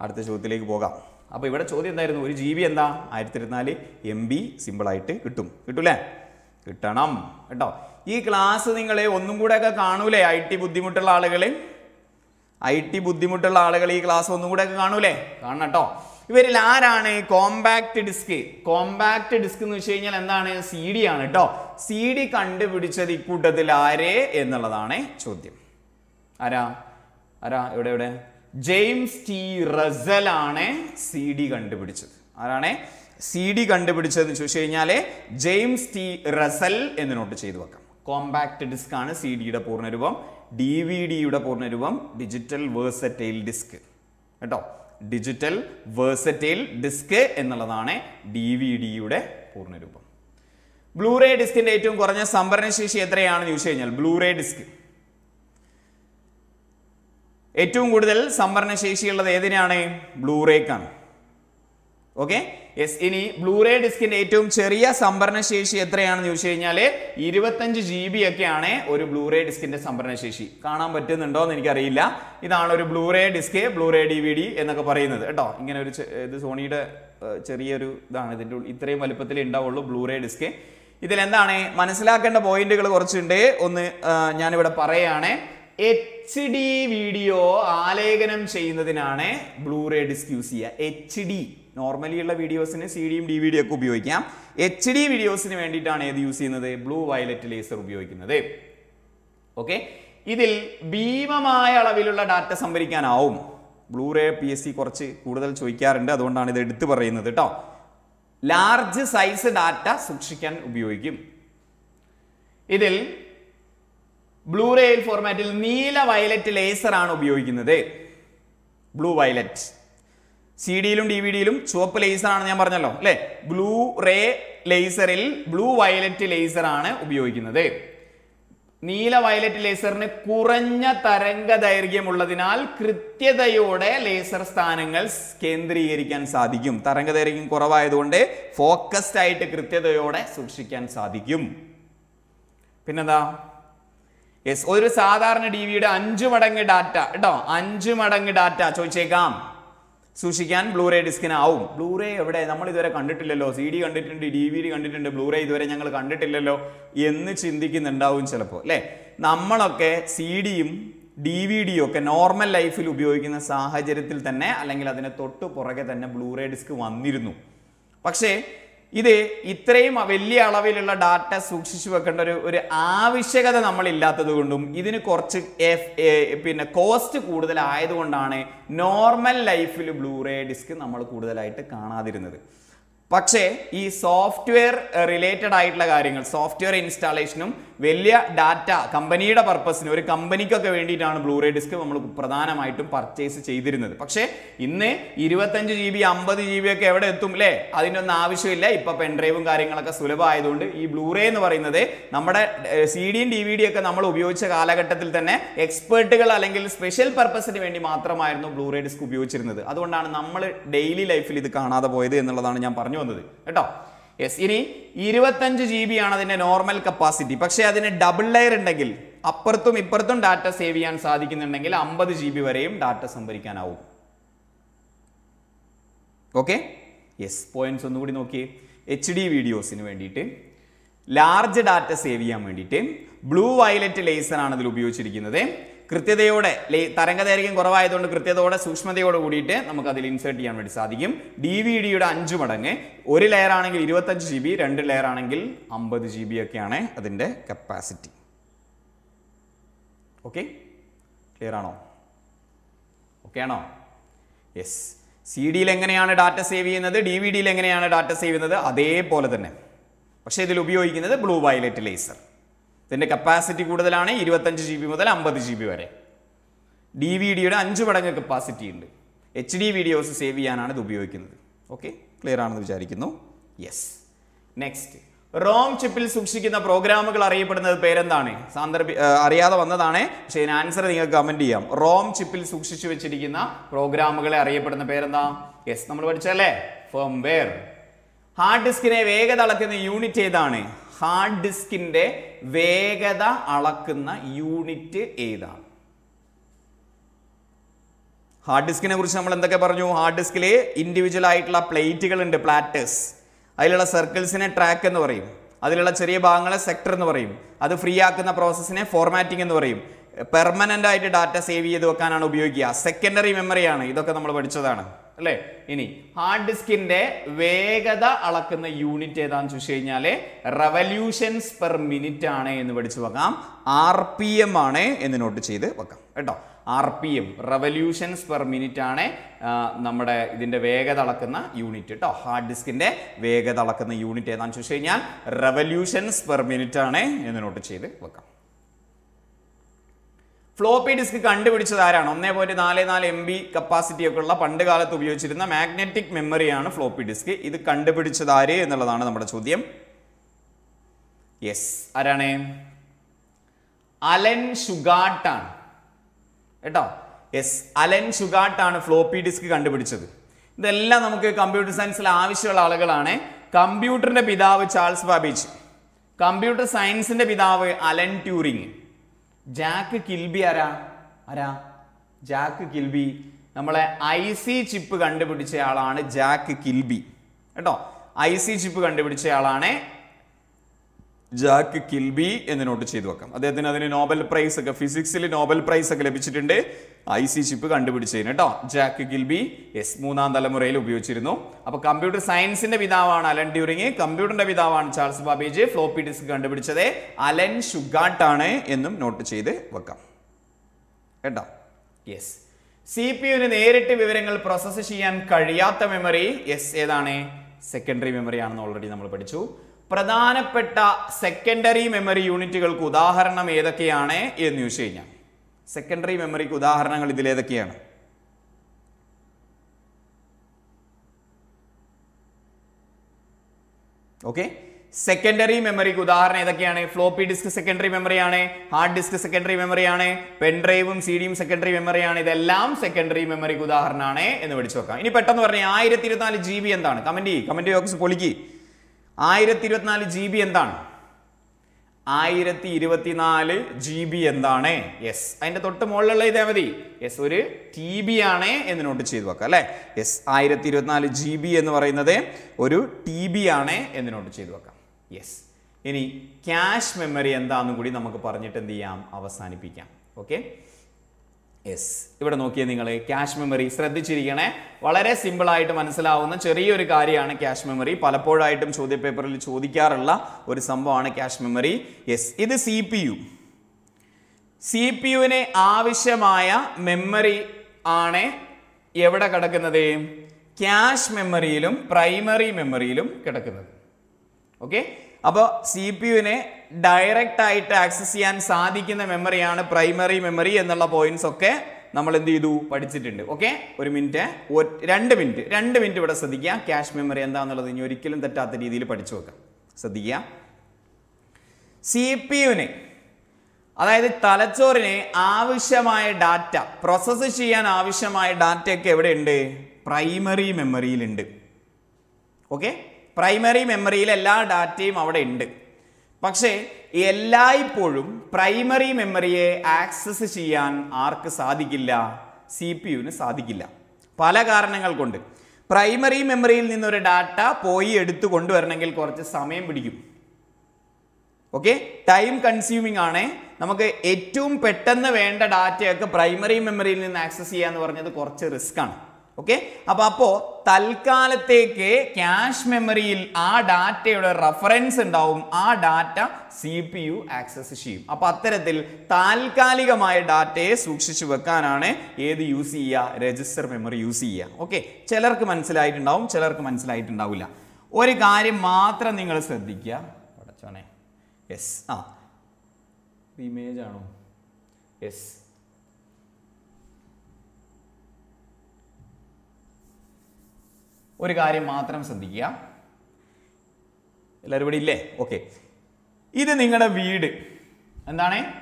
അടുത്ത ചോദ്യത്തിലേക്ക് പോകാം. അപ്പോൾ ഇവിടെ ചോദ്യം എന്തായിരുന്നു? ഒരു ജി ബി എന്താ? ആയിരത്തി ഇരുന്നാൽ എം ബി സിമ്പിളായിട്ട് കിട്ടും. കിട്ടൂലേ? കിട്ടണം. കേട്ടോ? ഈ ക്ലാസ് നിങ്ങൾ ഒന്നും കൂടെ ഒക്കെ കാണൂലേ? ഐ ടി ബുദ്ധിമുട്ടുള്ള ആളുകൾ ഐ ടി ബുദ്ധിമുട്ടുള്ള ആളുകൾ ഈ ക്ലാസ് ഒന്നും കൂടെ ഒക്കെ കാണൂലേ? കാണണം കേട്ടോ. ഇവരിൽ ആരാണ് കോമ്പാക്ട് ഡിസ്ക് കോമ്പാക്ട് ഡിസ്ക് എന്ന് വെച്ച് കഴിഞ്ഞാൽ എന്താണ്? സി ഡി ആണ് കേട്ടോ സി ഡി കണ്ടുപിടിച്ചത് ഇക്കൂട്ടത്തിൽ ആരെ എന്നുള്ളതാണ് ചോദ്യം. ആരാ? ആരാ? എവിടെ എവിടെ? ജെയിംസ് ടി റസൽ ആണ് സി ഡി കണ്ടുപിടിച്ചത്. ആരാണ്? സി ഡി കണ്ടുപിടിച്ചതെന്ന് ചോദിച്ചു കഴിഞ്ഞാൽ ജെയിംസ് ടി റസൽ എന്ന് നോട്ട് ചെയ്തു വെക്കാം. കോമ്പാക്ട് ഡിസ്ക് ആണ് സി ഡിയുടെ പൂർണരൂപം ഡി വി ഡിയുടെ പൂർണരൂപം ഡിജിറ്റൽ വേഴ്സറ്റൈൽ ഡിസ്ക് കേട്ടോ? ഡിജിറ്റൽ വേഴ്സറ്റൈൽ ഡിസ്ക് എന്നുള്ളതാണ് ഡി വി ഡിയുടെ പൂർണരൂപം. ബ്ലൂറേ ഡിസ്കിന്റെ ഏറ്റവും കുറഞ്ഞ സംഭരണശേഷി എത്രയാണെന്ന് ചോദിച്ചു കഴിഞ്ഞാൽ ബ്ലൂറേ ഡിസ്ക് ഏറ്റവും കൂടുതൽ സംഭരണശേഷിയുള്ളത് ഏതിനാണ്? ബ്ലൂറേക്കാണ് ഓക്കെ യെസ് ഇനി ബ്ലൂറേ ഡിസ്കിന്റെ ഏറ്റവും ചെറിയ സംഭരണശേഷി എത്രയാണെന്ന് ചോദിച്ചു കഴിഞ്ഞാൽ ഇരുപത്തഞ്ച് ജി ബി ഒക്കെയാണ് ഒരു ബ്ലൂറേ ഡിസ്കിന്റെ സംഭരണ ശേഷി കാണാൻ പറ്റുന്നുണ്ടോ എന്ന് എനിക്കറിയില്ല. ഇതാണ് ഒരു Blu ray disc Blu ray D V D എന്നൊക്കെ പറയുന്നത്. കേട്ടോ ഇങ്ങനെ ഒരു ഇത് സോണിയുടെ ചെറിയൊരു ഇതാണ്. ഇതിന്റെ ഇത്രയും വലുപ്പത്തിൽ ഉണ്ടാവുള്ളൂ ബ്ലൂറേ ഡിസ്ക് ഇതിലെന്താണ്? മനസ്സിലാക്കേണ്ട പോയിന്റുകൾ കുറച്ചുണ്ട്. ഒന്ന് ഞാനിവിടെ പറയുകയാണ് എച്ച് ഡി വീഡിയോ ആലേഖനം ചെയ്യുന്നതിനാണ് ബ്ലൂറേ ഡിസ്ക് യൂസ് ചെയ്യുക. എച്ച് ഡി നോർമലി ഉള്ള വീഡിയോസിന് സി ഡിയും ഡി വി ഡി ഒക്കെ ഉപയോഗിക്കാം. എച്ച് ഡി വീഡിയോസിന് വേണ്ടിയിട്ടാണ് ഏത് യൂസ് ചെയ്യുന്നത്? ബ്ലൂ വയലറ്റ് ലേസർ ഉപയോഗിക്കുന്നത്. ഓക്കെ ഇതിൽ ഭീമമായ അളവിലുള്ള data സംഭരിക്കാനാവും. Blu ray P S C കുറച്ച് കൂടുതൽ ചോദിക്കാറുണ്ട്. അതുകൊണ്ടാണ് ഇത് എടുത്തു പറയുന്നത് കേട്ടോ ലാർജ് സൈസ് ഡാറ്റ സൂക്ഷിക്കാൻ ഉപയോഗിക്കും. ഇതിൽ ബ്ലൂറേയിൽ ഫോർമാറ്റിൽ നീല വയലറ്റ് ലേസർ ആണ് ഉപയോഗിക്കുന്നത്. ബ്ലൂ വയലറ്റ് സി ഡിയിലും ഡി വി ഡിയിലും ചുവപ്പ് ലേസറാണ് ഞാൻ പറഞ്ഞല്ലോ അല്ലെ? ബ്ലൂ റേ ലേസറിൽ ബ്ലൂ വയലറ്റ് ലേസർ ആണ് ഉപയോഗിക്കുന്നത്. നീല വയലറ്റ് ലേസറിന് കുറഞ്ഞ തരംഗ ദൈർഘ്യമുള്ളതിനാൽ കൃത്യതയോടെ ലേസർ സ്ഥാനങ്ങൾ കേന്ദ്രീകരിക്കാൻ സാധിക്കും. തരംഗ ദൈർഘ്യം കുറവായതുകൊണ്ട് ഫോക്കസ്ഡ് ആയിട്ട് കൃത്യതയോടെ സൂക്ഷിക്കാൻ സാധിക്കും. പിന്നെന്താ? യെസ് ഒരു സാധാരണ ടി വിയുടെ അഞ്ചു മടങ്ങ് ഡാറ്റ കേട്ടോ? അഞ്ചു മടങ്ങ് ഡാറ്റ ചോദിച്ചേക്കാം. സൂക്ഷിക്കാൻ ബ്ലൂറേ ഡിസ്കിനാവും ബ്ലൂറേ എവിടെ? നമ്മൾ ഇതുവരെ കണ്ടിട്ടില്ലല്ലോ. സി ഡി കണ്ടിട്ടുണ്ട് ഡി വി ഡി കണ്ടിട്ടുണ്ട്. ബ്ലൂറേ ഇതുവരെ ഞങ്ങൾ കണ്ടിട്ടില്ലല്ലോ എന്ന് ചിന്തിക്കുന്നുണ്ടാവും ചിലപ്പോൾ അല്ലേ? നമ്മളൊക്കെ സി ഡിയും ഡി വി ഡിയും ഒക്കെ നോർമൽ ലൈഫിൽ ഉപയോഗിക്കുന്ന സാഹചര്യത്തിൽ തന്നെ അല്ലെങ്കിൽ അതിന് തൊട്ട് പുറകെ തന്നെ ബ്ലൂറേ ഡിസ്ക് വന്നിരുന്നു. പക്ഷേ ഇത് ഇത്രയും വലിയ അളവിലുള്ള ഡാറ്റ സൂക്ഷിച്ചു വെക്കേണ്ട ഒരു ഒരു ആവശ്യകത നമ്മളില്ലാത്തത് കൊണ്ടും ഇതിന് കുറച്ച് എഫ് പിന്നെ കോസ്റ്റ് കൂടുതലായതുകൊണ്ടാണ് നോർമൽ ലൈഫിൽ ബ്ലൂറേ ഡിസ്ക് നമ്മൾ കൂടുതലായിട്ട് കാണാതിരുന്നത്. പക്ഷേ ഈ സോഫ്റ്റ്വെയർ റിലേറ്റഡ് ആയിട്ടുള്ള കാര്യങ്ങൾ സോഫ്റ്റ്വെയർ ഇൻസ്റ്റാളേഷനും വലിയ ഡാറ്റ കമ്പനിയുടെ പർപ്പസിന് ഒരു കമ്പനിക്കൊക്കെ വേണ്ടിയിട്ടാണ് ബ്ലൂറേ ഡിസ്ക് നമ്മൾ പ്രധാനമായിട്ടും പർച്ചേസ് ചെയ്തിരുന്നത്. പക്ഷേ ഇന്ന് ഇരുപത്തഞ്ച് ജി ബി അമ്പത് ജി ബി ഒക്കെ എവിടെ എത്തും അല്ലേ അതിന്റെ ഒന്നും ആവശ്യമില്ല. ഇപ്പോൾ പെൻഡ്രൈവും കാര്യങ്ങളൊക്കെ സുലഭമായതുകൊണ്ട് ഈ ബ്ലൂറേ എന്ന് പറയുന്നത് നമ്മുടെ സി ഡിയും ഡി വി ഡി ഒക്കെ നമ്മൾ ഉപയോഗിച്ച കാലഘട്ടത്തിൽ തന്നെ എക്സ്പേർട്ടുകൾ അല്ലെങ്കിൽ സ്പെഷ്യൽ പർപ്പസിന് വേണ്ടി മാത്രമായിരുന്നു ബ്ലൂറേ ഡിസ്ക് ഉപയോഗിച്ചിരുന്നത്. അതുകൊണ്ടാണ് നമ്മൾ ഡെയിലി ലൈഫിൽ ഇത് കാണാതെ പോയത് എന്നുള്ളതാണ് ഞാൻ പറഞ്ഞു വന്നത്. കേട്ടോ? യെസ് ഇനി ഇരുപത്തഞ്ച് ജി ബി ആണ് അതിന്റെ നോർമൽ കപ്പാസിറ്റി പക്ഷേ അതിന് ഡബിൾ ലെയർ ഉണ്ടെങ്കിൽ അപ്പുറത്തും ഇപ്പുറത്തും ഡാറ്റ സേവ് ചെയ്യാൻ സാധിക്കുന്നുണ്ടെങ്കിൽ അമ്പത് ജി ബി വരെയും ഡാറ്റ സംഭരിക്കാനാവും. ഓക്കെ യെസ് പോയിന്റ്സ് ഒന്നുകൂടി നോക്കിയേ. എച്ച് ഡി വീഡിയോസിന് വേണ്ടിയിട്ട് ലാർജ് ഡാറ്റ സേവ് ചെയ്യാൻ വേണ്ടിയിട്ട് ബ്ലൂ വയലറ്റ് ലേസർ ആണ് അതിൽ ഉപയോഗിച്ചിരിക്കുന്നത്. കൃത്യതയോടെ തരംഗദൈർഘ്യം കുറവായതുകൊണ്ട് കൃത്യതയോടെ സൂക്ഷ്മതയോടെ കൂടിയിട്ട് നമുക്ക് അതിൽ ഇൻസേർട്ട് ചെയ്യാൻ വേണ്ടി സാധിക്കും. ഡി വി ഡിയുടെ അഞ്ച് മടങ്ങ്. ഒരു ലെയർ ആണെങ്കിൽ ഇരുപത്തഞ്ച് ജി ബി രണ്ട് ലെയർ ആണെങ്കിൽ അമ്പത് ജി ബി ഒക്കെയാണ് അതിന്റെ കപ്പാസിറ്റി ഓക്കെ ക്ലിയർ ആണോ? ഓക്കെ ആണോ? യെസ് സി ഡിയിൽ എങ്ങനെയാണ് ഡാറ്റ സേവ് ചെയ്യുന്നത്? ഡി വി ഡിയിൽ എങ്ങനെയാണ് ഡാറ്റ സേവ് ചെയ്യുന്നത്? അതേപോലെ തന്നെ. പക്ഷേ ഇതിൽ ഉപയോഗിക്കുന്നത് ബ്ലൂ വയലറ്റ് ലേസർ ഇതിന്റെ കപ്പാസിറ്റി കൂടുതലാണ് ഇരുപത്തഞ്ച് ജി ബി മുതൽ അമ്പത് ജി ബി വരെ. ഡി വി ഡിയുടെ അഞ്ച് മടങ്ങ് കപ്പാസിറ്റി ഉണ്ട്. എച്ച് ഡി വീഡിയോസ് സേവ് ചെയ്യാനാണ് ഇത് ഉപയോഗിക്കുന്നത്. ഓക്കെ ക്ലിയർ ആണെന്ന് വിചാരിക്കുന്നു? യെസ് നെക്സ്റ്റ് റോം ചിപ്പിൽ സൂക്ഷിക്കുന്ന പ്രോഗ്രാമുകൾ അറിയപ്പെടുന്നത് പേരെന്താണ്? സാന്ദർഭി അറിയാതെ വന്നതാണ്. പക്ഷേ ഇതിന് ആൻസർ നിങ്ങൾക്ക് കമന്റ് ചെയ്യാം. റോം ചിപ്പിൽ സൂക്ഷിച്ചു വെച്ചിരിക്കുന്ന പ്രോഗ്രാമുകളെ അറിയപ്പെടുന്ന പേരെന്താ? യെസ് നമ്മൾ പഠിച്ചല്ലേ ഫേംവെയർ ഹാർഡ് ഡിസ്കിനെ വേഗത അളക്കുന്ന യൂണിറ്റ് ഏതാണ്? ഹാർഡ് ഡിസ്കിന്റെ വേഗത അളക്കുന്ന യൂണിറ്റ് ഏതാണ്? ഹാർഡ് ഡിസ്കിനെ കുറിച്ച് നമ്മൾ എന്തൊക്കെ പറഞ്ഞു? ഹാർഡ് ഡിസ്കിൽ ഇൻഡിവിജ്വൽ ആയിട്ടുള്ള പ്ലേറ്റുകൾ ഉണ്ട് പ്ലാറ്റേഴ്സ് അതിലുള്ള സർക്കിൾസിനെ ട്രാക്ക് എന്ന് പറയും. അതിലുള്ള ചെറിയ ഭാഗങ്ങളെ സെക്ടർ എന്ന് പറയും. അത് ഫ്രീ ആക്കുന്ന പ്രോസസ്സിനെ ഫോർമാറ്റിംഗ് എന്ന് പറയും. പെർമനന്റ് ആയിട്ട് ഡാറ്റ സേവ് ചെയ്ത് വെക്കാനാണ് ഉപയോഗിക്കുക. സെക്കൻഡറി മെമ്മറിയാണ് ഇതൊക്കെ നമ്മൾ പഠിച്ചതാണ്. അല്ലേ? ഇനി ഹാർഡ് ഡിസ്കിന്റെ വേഗത അളക്കുന്ന യൂണിറ്റ് ഏതാന്ന് ചോദിച്ചു കഴിഞ്ഞാൽ റവല്യൂഷൻസ് പെർ മിനിറ്റ് ആണ് എന്ന് പഠിച്ചു വെക്കാം. ആർ പി എം ആണ് എന്ന് നോട്ട് ചെയ്ത് വെക്കാം. കേട്ടോ? R P M revolutions per minute ആണ് നമ്മുടെ ഇതിന്റെ വേഗത അളക്കുന്ന യൂണിറ്റ് കേട്ടോ? ഹാർഡ് ഡിസ്കിന്റെ വേഗത അളക്കുന്ന യൂണിറ്റ് ഏതാന്ന് ചോദിച്ചു കഴിഞ്ഞാൽ റവല്യൂഷൻസ് പെർ മിനിറ്റ് ആണ് എന്ന് നോട്ട് ചെയ്ത് വെക്കാം. ഫ്ലോപ്പി ഡിസ്ക് കണ്ടുപിടിച്ചത് ആരാണ്? ഒന്നേ പോയിന്റ് നാല് നാല് എം ബി കപ്പാസിറ്റി ഒക്കെ ഉള്ള പണ്ട് കാലത്ത് ഉപയോഗിച്ചിരുന്ന മാഗ്നറ്റിക് മെമ്മറിയാണ് ഫ്ലോപ്പി ഡിസ്ക് ഇത് കണ്ടുപിടിച്ചത് ആര് എന്നുള്ളതാണ് നമ്മുടെ ചോദ്യം. യെസ് ആരാണ്? അലൻ ഷുഗാട്ടാണ്. കേട്ടോ? യെസ് അലൻ ഷുഗാട്ടാണ് ഫ്ലോപ്പി ഡിസ്ക് കണ്ടുപിടിച്ചത്. ഇതെല്ലാം നമുക്ക് കമ്പ്യൂട്ടർ സയൻസിൽ ആവശ്യമുള്ള ആളുകളാണ്. കമ്പ്യൂട്ടറിന്റെ പിതാവ് ചാൾസ് ബാബേജ്. കമ്പ്യൂട്ടർ സയൻസിന്റെ പിതാവ് അലൻ ട്യൂറിങ്. ജാക്ക് കിൽബി ആരാ? ആരാ? ജാക്ക് കിൽബി നമ്മളെ ഐ സി ചിപ്പ് കണ്ടുപിടിച്ച ആളാണ് ജാക്ക് കിൽബി കേട്ടോ? ഐ സി ചിപ്പ് കണ്ടുപിടിച്ച ആളാണ് ജാക്ക് കിൽബി എന്ന് നോട്ട് ചെയ്തു വെക്കാം. അദ്ദേഹത്തിന് അതിന് നോബൽ പ്രൈസ് ഒക്കെ ഫിസിക്സിൽ നോബൽ പ്രൈസ് ഒക്കെ ലഭിച്ചിട്ടുണ്ട്. ഐ സി ചിപ്പ് കണ്ടുപിടിച്ചതിന് കേട്ടോ. ജാക്ക് കിൽബി എസ് മൂന്നാം തലമുറയിൽ ഉപയോഗിച്ചിരുന്നു. അപ്പൊ കമ്പ്യൂട്ടർ സയൻസിന്റെ പിതാവാണ് അലൻ ഡ്യൂറിങ്. കമ്പ്യൂട്ടറിന്റെ പിതാവാണ് ചാൾസ് ബാബേജ്. ഫ്ലോപ്പി ഡിസ്ക് കണ്ടുപിടിച്ചത് അലൻ ഷുഗാട്ടാണ് എന്നും നോട്ട് ചെയ്ത് വെക്കാം. കേട്ടോ? യെസ് സി പി യുവിന് നേരിട്ട് വിവരങ്ങൾ പ്രോസസ്സ് ചെയ്യാൻ കഴിയാത്ത മെമ്മറി യെസ് ഏതാണ്? സെക്കൻഡറി മെമ്മറി ആണെന്ന് ഓൾറെഡി നമ്മൾ പഠിച്ചു. പ്രധാനപ്പെട്ട സെക്കൻഡറി മെമ്മറി യൂണിറ്റുകൾക്ക് ഉദാഹരണം ഏതൊക്കെയാണ് എന്ന് ചോദിച്ചു കഴിഞ്ഞാൽ സെക്കൻഡറി മെമ്മറിക്ക് ഉദാഹരണങ്ങൾ ഇതിലേതൊക്കെയാണ് ഓക്കെ സെക്കൻഡറി മെമ്മറിക്ക് ഉദാഹരണം ഏതൊക്കെയാണ്? ഫ്ലോപ്പി ഡിസ്ക് സെക്കൻഡറി മെമ്മറിയാണ് ഹാർഡ് ഡിസ്ക് സെക്കൻഡറി മെമ്മറിയാണ് പെൻഡ്രൈവും സി ഡിയും സെക്കൻഡറി മെമ്മറിയാണ് ഇതെല്ലാം സെക്കൻഡറി മെമ്മറിക്ക് ഉദാഹരണമാണ് എന്ന് പഠിച്ചു നോക്കാം. ഇനി പെട്ടെന്ന് പറഞ്ഞാൽ ആയിരത്തി ഇരുപത്തിനാല് ജി ബി എന്താണ് കമന്റ് കമന്റ് ബോക്സ് പൊളിക്ക്. ആയിരത്തി ഇരുപത്തിനാല് ജി ബി എന്താണ്? ആയിരത്തി ഇരുപത്തിനാല് ജി ബി എന്താണ്? യെസ് അതിന്റെ തൊട്ട് മുകളിലുള്ള ഇതേ മതി. യെസ് ഒരു ടി ബി ആണ് എന്ന് നോട്ട് ചെയ്ത് വെക്കാം അല്ലെ? യെസ് ആയിരത്തി ഇരുപത്തിനാല് ജി ബി എന്ന് പറയുന്നത് ഒരു ടി ബി ആണ് എന്ന് നോട്ട് ചെയ്ത് വെക്കാം. യെസ് ഇനി ക്യാഷ് മെമ്മറി എന്താണെന്നും കൂടി നമുക്ക് പറഞ്ഞിട്ട് എന്ത് ചെയ്യാം? അവസാനിപ്പിക്കാം. ഓക്കെ യെസ് ഇവിടെ നോക്കിയേ നിങ്ങൾ ക്യാഷ് മെമ്മറി ശ്രദ്ധിച്ചിരിക്കണേ. വളരെ സിമ്പിളായിട്ട് മനസ്സിലാവുന്ന ചെറിയൊരു കാര്യമാണ് ക്യാഷ് മെമ്മറി പലപ്പോഴായിട്ടും ചോദ്യപേപ്പറിൽ ചോദിക്കാറുള്ള ഒരു സംഭവമാണ് ക്യാഷ് മെമ്മറി എസ് ഇത് C P U C P യുവിന് ആവശ്യമായ മെമ്മറി ആണ് എവിടെ കിടക്കുന്നത്? ക്യാഷ് മെമ്മറിയിലും പ്രൈമറി മെമ്മറിയിലും കിടക്കുന്നത്. ഓക്കെ അപ്പോൾ സി പി യുവിനെ ഡയറക്റ്റ് ആയിട്ട് ആക്സസ് ചെയ്യാൻ സാധിക്കുന്ന മെമ്മറിയാണ് പ്രൈമറി മെമ്മറി എന്നുള്ള പോയിന്റ്സ് ഒക്കെ നമ്മൾ എന്ത് ചെയ്തു? പഠിച്ചിട്ടുണ്ട്. ഓക്കെ ഒരു മിനിറ്റ് രണ്ട് മിനിറ്റ് രണ്ട് മിനിറ്റ് ഇവിടെ ശ്രദ്ധിക്കുക. ക്യാഷ് മെമ്മറി എന്താണെന്നുള്ളത് ഇനി ഒരിക്കലും തെറ്റാത്ത രീതിയിൽ പഠിച്ചു വെക്കാം. ശ്രദ്ധിക്കുക. സി പി യുവിനെ അതായത് തലച്ചോറിന് ആവശ്യമായ ഡാറ്റ പ്രോസസ്സ് ചെയ്യാൻ ആവശ്യമായ ഡാറ്റയൊക്കെ എവിടെയുണ്ട്? പ്രൈമറി മെമ്മറിയിലുണ്ട് ഓക്കെ പ്രൈമറി മെമ്മറിയിൽ എല്ലാ ഡാറ്റയും അവിടെ ഉണ്ട്. പക്ഷേ എല്ലായ്പ്പോഴും പ്രൈമറി മെമ്മറിയെ ആക്സസ് ചെയ്യാൻ ആർക്ക് സാധിക്കില്ല? സി പി യുവിന് സാധിക്കില്ല. പല കാരണങ്ങൾ കൊണ്ട്. പ്രൈമറി മെമ്മറിയിൽ നിന്നൊരു ഡാറ്റ പോയി എടുത്തു കൊണ്ടുവരണമെങ്കിൽ കുറച്ച് സമയം പിടിക്കും. ഓക്കെ ടൈം കൺസ്യൂമിംഗ് ആണ്. നമുക്ക് ഏറ്റവും പെട്ടെന്ന് വേണ്ട ഡാറ്റയൊക്കെ പ്രൈമറി മെമ്മറിയിൽ നിന്ന് ആക്സസ് ചെയ്യുക എന്ന് പറഞ്ഞത് കുറച്ച് റിസ്ക് ആണ്. ഓക്കെ അപ്പൊ അപ്പോ തൽക്കാലത്തേക്ക് ക്യാഷ് മെമ്മറിയിൽ ആ ഡാറ്റയുടെ റഫറൻസ് ഉണ്ടാവും. ആ data C P U access ചെയ്യും. അപ്പൊ അത്തരത്തിൽ താൽക്കാലികമായ ഡാറ്റയെ സൂക്ഷിച്ചു വെക്കാനാണ് ഏത് യൂസ് ചെയ്യുക? രജിസ്റ്റർ മെമ്മറി യൂസ് ചെയ്യുക. ഓക്കെ ചിലർക്ക് മനസ്സിലായിട്ടുണ്ടാവും ചിലർക്ക് മനസ്സിലായിട്ടുണ്ടാവില്ല. ഒരു കാര്യം മാത്രം നിങ്ങൾ ശ്രദ്ധിക്കുക. യെസ് ആ. ഇമേജ് ആണോ? യെസ് ഒരു കാര്യം മാത്രം ശ്രദ്ധിക്കുക. എല്ലാവരും ഇവിടെ ഇല്ലേ? ഓക്കെ. ഇത് നിങ്ങളുടെ വീട്. എന്താണ്?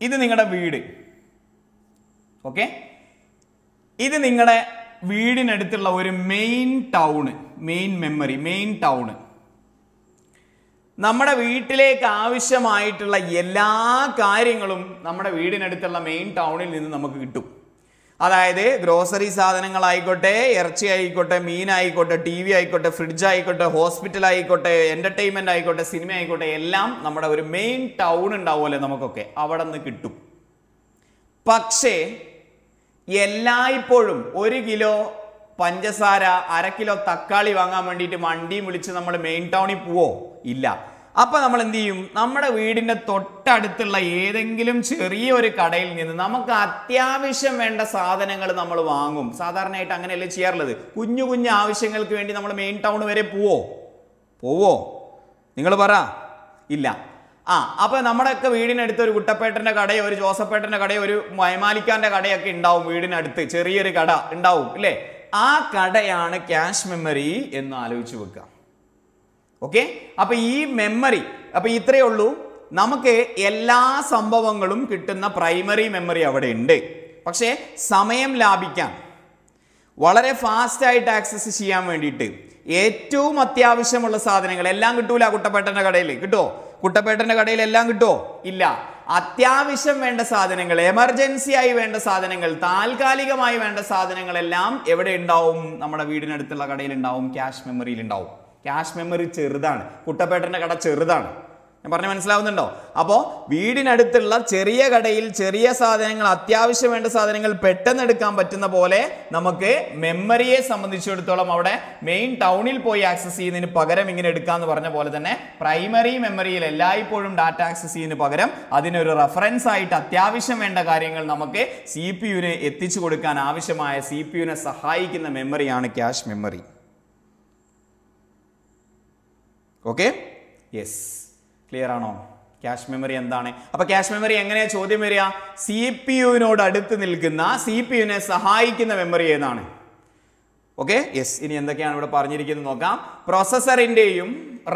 ഇത് നിങ്ങളുടെ വീട്. ഓക്കെ. ഇത് നിങ്ങളുടെ വീടിനടുത്തുള്ള ഒരു main town main memory main town നമ്മുടെ വീട്ടിലേക്ക് ആവശ്യമായിട്ടുള്ള എല്ലാ കാര്യങ്ങളും നമ്മുടെ വീടിനടുത്തുള്ള മെയിൻ ടൗണിൽ നിന്ന് നമുക്ക് കിട്ടും. അതായത് ഗ്രോസറി സാധനങ്ങളായിക്കോട്ടെ ഇറച്ചി ആയിക്കോട്ടെ മീനായിക്കോട്ടെ ടി വി ആയിക്കോട്ടെ ഫ്രിഡ്ജ് ആയിക്കോട്ടെ ഹോസ്പിറ്റൽ ആയിക്കോട്ടെ എന്റർടൈൻമെന്റ് ആയിക്കോട്ടെ സിനിമ ആയിക്കോട്ടെ എല്ലാം നമ്മുടെ ഒരു മെയിൻ ടൗൺ ഉണ്ടാവുമല്ലോ നമുക്കൊക്കെ. അവിടെ നിന്ന് കിട്ടും. പക്ഷേ എല്ലായ്പ്പോഴും ഒരു കിലോ പഞ്ചസാര അര കിലോ തക്കാളി വാങ്ങാൻ വേണ്ടിയിട്ട് വണ്ടിയും വിളിച്ച് നമ്മൾ മെയിൻ ടൗണിൽ പോവോ? ഇല്ല. അപ്പൊ നമ്മൾ എന്ത് ചെയ്യും? നമ്മുടെ വീടിന്റെ തൊട്ടടുത്തുള്ള ഏതെങ്കിലും ചെറിയ ഒരു കടയിൽ നിന്ന് നമുക്ക് അത്യാവശ്യം വേണ്ട സാധനങ്ങൾ നമ്മൾ വാങ്ങും. സാധാരണയായിട്ട് അങ്ങനെയല്ലേ ചെയ്യാറുള്ളത്? കുഞ്ഞു കുഞ്ഞു ആവശ്യങ്ങൾക്ക് വേണ്ടി നമ്മൾ മെയിൻ ടൗൺ വരെ പോവോ? പോവോ? നിങ്ങൾ പറ. ഇല്ല. ആ അപ്പോൾ നമ്മുടെയൊക്കെ വീടിനടുത്ത് ഒരു കുട്ടപ്പേട്ടന്റെ കടയോ ഒരു ജോസഫേട്ടന്റെ കടയോ ഒരു മയമാലിക്കാന്റെ കടയൊക്കെ ഉണ്ടാവും വീടിനടുത്ത്. ചെറിയൊരു കട ഉണ്ടാവും ഇല്ലേ? ആ കടയാണ് ക്യാഷ് മെമ്മറി എന്ന് ആലോചിച്ച് വെക്കുക. ഓക്കെ അപ്പൊ ഈ മെമ്മറി അപ്പൊ ഇത്രയേ ഉള്ളൂ. നമുക്ക് എല്ലാ സംഭവങ്ങളും കിട്ടുന്ന പ്രൈമറി മെമ്മറി അവിടെ ഉണ്ട്. പക്ഷേ സമയം ലാഭിക്കാൻ വളരെ ഫാസ്റ്റായിട്ട് ആക്സസ് ചെയ്യാൻ വേണ്ടിയിട്ട് ഏറ്റവും അത്യാവശ്യമുള്ള സാധനങ്ങൾ എല്ലാം കിട്ടൂല കുട്ടപ്പേട്ടന്റെ കടയിൽ കിട്ടുമോ കുട്ടപ്പേട്ടന്റെ കടയിൽ എല്ലാം കിട്ടുമോ ഇല്ല. അത്യാവശ്യം വേണ്ട സാധനങ്ങൾ എമർജൻസി ആയി വേണ്ട സാധനങ്ങൾ താൽക്കാലികമായി വേണ്ട സാധനങ്ങളെല്ലാം എവിടെ ഉണ്ടാവും? നമ്മുടെ വീടിനടുത്തുള്ള കടയിൽ ഉണ്ടാവും ക്യാഷ് മെമ്മറിയിൽ ഉണ്ടാവും ക്യാഷ് മെമ്മറി ചെറുതാണ്. കുട്ടപ്പേട്ടന്റെ കട ചെറുതാണ്. ഞാൻ പറഞ്ഞ മനസ്സിലാവുന്നുണ്ടോ? അപ്പോൾ വീടിനടുത്തുള്ള ചെറിയ കടയിൽ ചെറിയ സാധനങ്ങൾ അത്യാവശ്യം വേണ്ട സാധനങ്ങൾ പെട്ടെന്ന് എടുക്കാൻ പറ്റുന്ന പോലെ നമുക്ക് മെമ്മറിയെ സംബന്ധിച്ചിടത്തോളം അവിടെ മെയിൻ ടൗണിൽ പോയി ആക്സസ് ചെയ്യുന്നതിന് പകരം ഇങ്ങനെ എടുക്കാന്ന് പറഞ്ഞ പോലെ തന്നെ പ്രൈമറി മെമ്മറിയിൽ എല്ലായ്പ്പോഴും ഡാറ്റ ആക്സസ് ചെയ്യുന്നതിന് പകരം അതിനൊരു റെഫറൻസ് ആയിട്ട് അത്യാവശ്യം വേണ്ട കാര്യങ്ങൾ നമുക്ക് സി പി യുവിന് എത്തിച്ചു കൊടുക്കാൻ ആവശ്യമായ സി പി യുവിനെ സഹായിക്കുന്ന മെമ്മറിയാണ് cache memory okay yes clear ആണോ? ക്യാഷ് മെമ്മറി എന്താണ്? അപ്പൊ ക്യാഷ് മെമ്മറി എങ്ങനെയാ ചോദ്യം വരിക? സി പി യുവിനോട് അടുത്ത് നിൽക്കുന്ന സി പി യുവിനെ സഹായിക്കുന്ന മെമ്മറി ഏതാണ്? ഓക്കെ യെസ് ഇനി എന്തൊക്കെയാണ് ഇവിടെ പറഞ്ഞിരിക്കുന്നത് നോക്കാം. പ്രോസസറിന്റെയും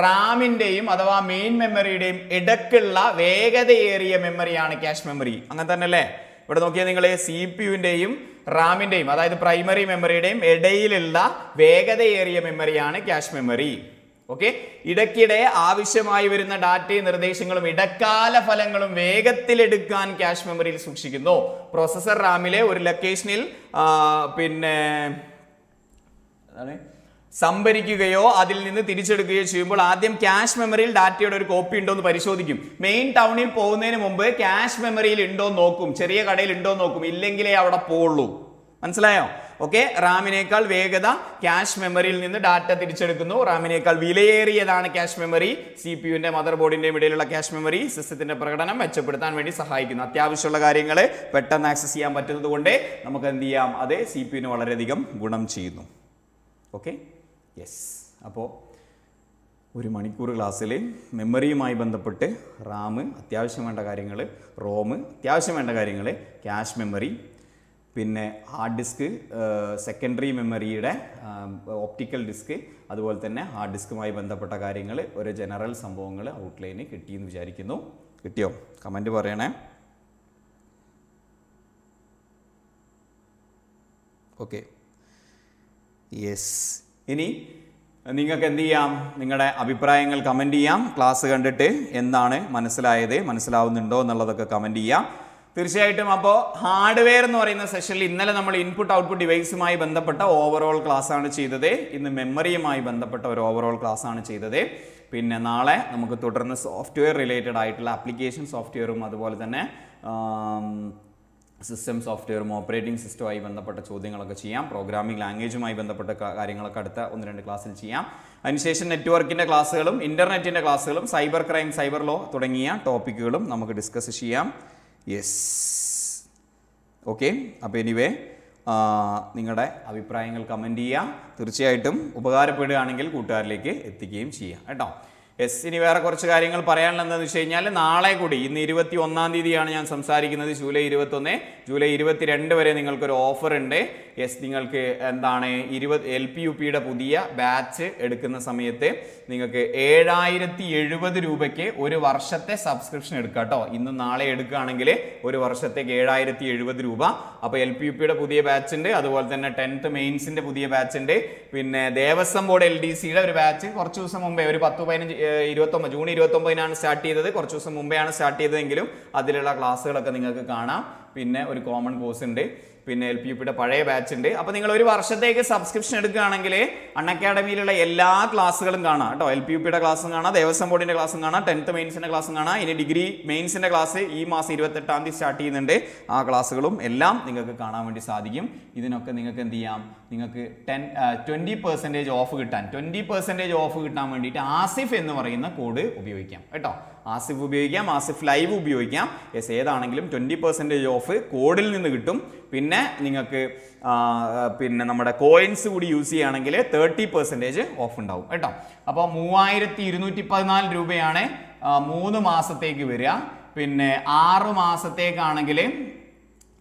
റാമിന്റെയും അഥവാ മെയിൻ മെമ്മറിയുടെയും ഇടക്കുള്ള വേഗതയേറിയ മെമ്മറിയാണ് ക്യാഷ് മെമ്മറി അങ്ങനെ തന്നെ അല്ലേ ഇവിടെ നോക്കിയാൽ നിങ്ങൾ സി പി യുവിന്റെയും റാമിന്റെയും അതായത് പ്രൈമറി മെമ്മറിയുടെയും ഇടയിലുള്ള വേഗതയേറിയ മെമ്മറിയാണ് ക്യാഷ് മെമ്മറി ഓക്കെ ഇടയ്ക്കിടെ ആവശ്യമായി വരുന്ന ഡാറ്റയും നിർദ്ദേശങ്ങളും ഇടക്കാല ഫലങ്ങളും വേഗത്തിലെടുക്കാൻ ക്യാഷ് മെമ്മറിയിൽ സൂക്ഷിക്കുന്നു. പ്രോസസർ റാമിലെ ഒരു ലൊക്കേഷനിൽ പിന്നെ സംഭരിക്കുകയോ അതിൽ നിന്ന് തിരിച്ചെടുക്കുകയോ ചെയ്യുമ്പോൾ ആദ്യം ക്യാഷ് മെമ്മറിയിൽ ഡാറ്റയുടെ ഒരു കോപ്പി ഉണ്ടോ എന്ന് പരിശോധിക്കും. മെയിൻ ടൗണിൽ പോകുന്നതിന് മുമ്പ് ക്യാഷ് മെമ്മറിയിൽ ഉണ്ടോ നോക്കും. ചെറിയ കടയിൽ ഉണ്ടോ നോക്കും. ഇല്ലെങ്കിലേ അവിടെ പോവുള്ളൂ. മനസ്സിലായോ? ഓക്കെ റാമിനേക്കാൾ വേഗത ക്യാഷ് മെമ്മറിയിൽ നിന്ന് ഡാറ്റ തിരിച്ചെടുക്കുന്നു. റാമിനേക്കാൾ വിലയേറിയതാണ് ക്യാഷ് മെമ്മറി സി പി യുവിന്റെ മദർ ബോർഡിന്റെയും ഇടയിലുള്ള ക്യാഷ് മെമ്മറി സിസ്റ്റത്തിന്റെ പ്രകടനം മെച്ചപ്പെടുത്താൻ വേണ്ടി സഹായിക്കുന്നു. അത്യാവശ്യമുള്ള കാര്യങ്ങൾ പെട്ടെന്ന് ആക്സസ് ചെയ്യാൻ പറ്റുന്നത് കൊണ്ട് നമുക്ക് എന്ത് ചെയ്യാം? അത് സി പി യുവിന് വളരെയധികം ഗുണം ചെയ്യുന്നു. ഓക്കെ യെസ് അപ്പോൾ ഒരു മണിക്കൂർ ക്ലാസ്സിൽ മെമ്മറിയുമായി ബന്ധപ്പെട്ട് റാം അത്യാവശ്യം വേണ്ട കാര്യങ്ങൾ റോം അത്യാവശ്യം വേണ്ട കാര്യങ്ങൾ ക്യാഷ് മെമ്മറി പിന്നെ ഹാർഡ് ഡിസ്ക് സെക്കൻഡറി മെമ്മറിയുടെ ഓപ്റ്റിക്കൽ ഡിസ്ക് അതുപോലെ തന്നെ ഹാർഡ് ഡിസ്കുമായി ബന്ധപ്പെട്ട കാര്യങ്ങൾ ഒരു ജനറൽ സംഭവങ്ങൾ ഔട്ട്ലൈന് കിട്ടിയെന്ന് വിചാരിക്കുന്നു. കിട്ടിയോ? കമന്റ് പറയണേ. ഓക്കെ യെസ് ഇനി നിങ്ങൾക്ക് എന്ത് ചെയ്യാം? നിങ്ങളുടെ അഭിപ്രായങ്ങൾ കമന്റ് ചെയ്യാം. ക്ലാസ് കണ്ടിട്ട് എന്താണ് മനസ്സിലായത്? മനസ്സിലാവുന്നുണ്ടോ എന്നുള്ളതൊക്കെ കമന്റ് ചെയ്യാം. തീർച്ചയായിട്ടും അപ്പോൾ ഹാർഡ്വെയർ എന്ന് പറയുന്ന സെഷനിൽ ഇന്നലെ നമ്മൾ ഇൻപുട്ട് ഔട്ട്പുട്ട് ഡിവൈസുമായി ബന്ധപ്പെട്ട ഓവറോൾ ക്ലാസ് ആണ് ചെയ്തത്. ഇന്ന് മെമ്മറിയുമായി ബന്ധപ്പെട്ട ഒരു ഓവറോൾ ക്ലാസ് ആണ് ചെയ്തത്. പിന്നെ നാളെ നമുക്ക് തുടർന്ന് സോഫ്റ്റ്വെയർ റിലേറ്റഡ് ആയിട്ടുള്ള ആപ്ലിക്കേഷൻ സോഫ്റ്റ്വെയറും അതുപോലെ തന്നെ സിസ്റ്റം സോഫ്റ്റ്വെയറും ഓപ്പറേറ്റിംഗ് സിസ്റ്റവുമായി ബന്ധപ്പെട്ട ചോദ്യങ്ങളൊക്കെ ചെയ്യാം. പ്രോഗ്രാമിംഗ് ലാംഗ്വേജുമായി ബന്ധപ്പെട്ട കാര്യങ്ങളൊക്കെ അടുത്ത ഒന്ന് രണ്ട് ക്ലാസ്സിൽ ചെയ്യാം. അതിനുശേഷം നെറ്റ്വർക്കിന്റെ ക്ലാസ്സുകളും ഇന്റർനെറ്റിന്റെ ക്ലാസ്സുകളും സൈബർ ക്രൈം സൈബർ ലോ തുടങ്ങിയ ടോപ്പിക്കുകളും നമുക്ക് ഡിസ്കസ് ചെയ്യാം. യെസ് ഓക്കെ അപ്പോൾ എനിവേ നിങ്ങളുടെ അഭിപ്രായങ്ങൾ കമന്റ് ചെയ്യുക തീർച്ചയായിട്ടും ഉപകാരപ്പെടുകയാണെങ്കിൽ കൂട്ടുകാരിലേക്ക് എത്തിക്കുകയും ചെയ്യാം. കേട്ടോ. എസ് ഇനി വേറെ കുറച്ച് കാര്യങ്ങൾ പറയാനുള്ളതെന്ന് വെച്ച് കഴിഞ്ഞാൽ നാളെ കൂടി ഇന്ന് ഇരുപത്തി ഒന്നാം തീയതിയാണ് ഞാൻ സംസാരിക്കുന്നത് ജൂലൈ ഇരുപത്തൊന്ന്. ജൂലൈ ഇരുപത്തിരണ്ട് വരെ നിങ്ങൾക്കൊരു ഓഫർ ഉണ്ട് എസ് നിങ്ങൾക്ക് എന്താണ് ഇരുപത് എൽ പി യു പിയുടെ പുതിയ ബാച്ച് എടുക്കുന്ന സമയത്ത് നിങ്ങൾക്ക് ഏഴായിരത്തി എഴുപത് രൂപയ്ക്ക് ഒരു വർഷത്തെ സബ്സ്ക്രിപ്ഷൻ എടുക്കുക കേട്ടോ. ഇന്ന് നാളെ എടുക്കുകയാണെങ്കിൽ ഒരു വർഷത്തേക്ക് ഏഴായിരത്തി എഴുപത് രൂപ. അപ്പോൾ എൽ പി യു പിയുടെ പുതിയ ബാച്ച് ഉണ്ട്. അതുപോലെ തന്നെ ടെൻത്ത് മെയിൻസിന്റെ പുതിയ ബാച്ച് ഉണ്ട്. പിന്നെ ദേവസ്വം ബോർഡ് എൽ ഡി സിയുടെ ഒരു ബാച്ച് കുറച്ച് ദിവസം മുമ്പേ ഒരു പത്ത് പതിനഞ്ച് ഇരുപത്തൊമ്പത് ജൂൺ ഇരുപത്തൊമ്പതിനാണ് സ്റ്റാർട്ട് ചെയ്തത്. കുറച്ച് ദിവസം മുമ്പെയാണ് സ്റ്റാർട്ട് ചെയ്തതെങ്കിലും അതിലുള്ള ക്ലാസ്സുകളൊക്കെ നിങ്ങൾക്ക് കാണാം. പിന്നെ ഒരു കോമൺ കോഴ്സ് ഉണ്ട്. പിന്നെ എൽ പി യു പിയുടെ പഴയ ബാച്ച് ഉണ്ട്. അപ്പോൾ നിങ്ങൾ ഒരു വർഷത്തേക്ക് സബ്സ്ക്രിപ്ഷൻ എടുക്കുകയാണെങ്കിൽ അൺ അക്കാഡമിയിലുള്ള എല്ലാ ക്ലാസ്സുകളും കാണാം കേട്ടോ. എൽ പി യു പിയുടെ ക്ലാസ്സും കാണാം. ദേവസ്വം ബോർഡിന്റെ ക്ലാസ്സും കാണാം. ടെൻത്ത് മെയിൻസിന്റെ ക്ലാസ്സും കാണാം. ഇനി ഡിഗ്രി മെയിൻസിന്റെ ക്ലാസ് ഈ മാസം ഇരുപത്തെട്ടാം തീയതി സ്റ്റാർട്ട് ചെയ്യുന്നുണ്ട്. ആ ക്ലാസ്സുകളും എല്ലാം നിങ്ങൾക്ക് കാണാൻ വേണ്ടി സാധിക്കും. ഇതിനൊക്കെ നിങ്ങൾക്ക് എന്ത് ചെയ്യാം? നിങ്ങൾക്ക് ടെൻ ട്വന്റി പെർസെന്റേജ് ഓഫ് കിട്ടാൻ ട്വന്റി പെർസെന്റേജ് ഓഫ് കിട്ടാൻ വേണ്ടിയിട്ട് ആസിഫ് എന്ന് പറയുന്ന കോഡ് ഉപയോഗിക്കാം. കേട്ടോ? ആസിഫ് ഉപയോഗിക്കാം ആസിഫ് ലൈവ് ഉപയോഗിക്കാം. യെസ് ഏതാണെങ്കിലും ട്വന്റി പെർസെന്റേജ് ഓഫ് കോഡിൽ നിന്ന് കിട്ടും. പിന്നെ നിങ്ങൾക്ക് പിന്നെ നമ്മുടെ കോയിൻസ് കൂടി യൂസ് ചെയ്യുകയാണെങ്കിൽ തേർട്ടി പെർസെന്റേജ് ഓഫ് ഉണ്ടാവും കേട്ടോ. അപ്പോൾ മൂവായിരത്തി ഇരുന്നൂറ്റി പതിനാല് രൂപയാണ് മൂന്ന് മാസത്തേക്ക് വരിക. പിന്നെ ആറ് മാസത്തേക്കാണെങ്കിൽ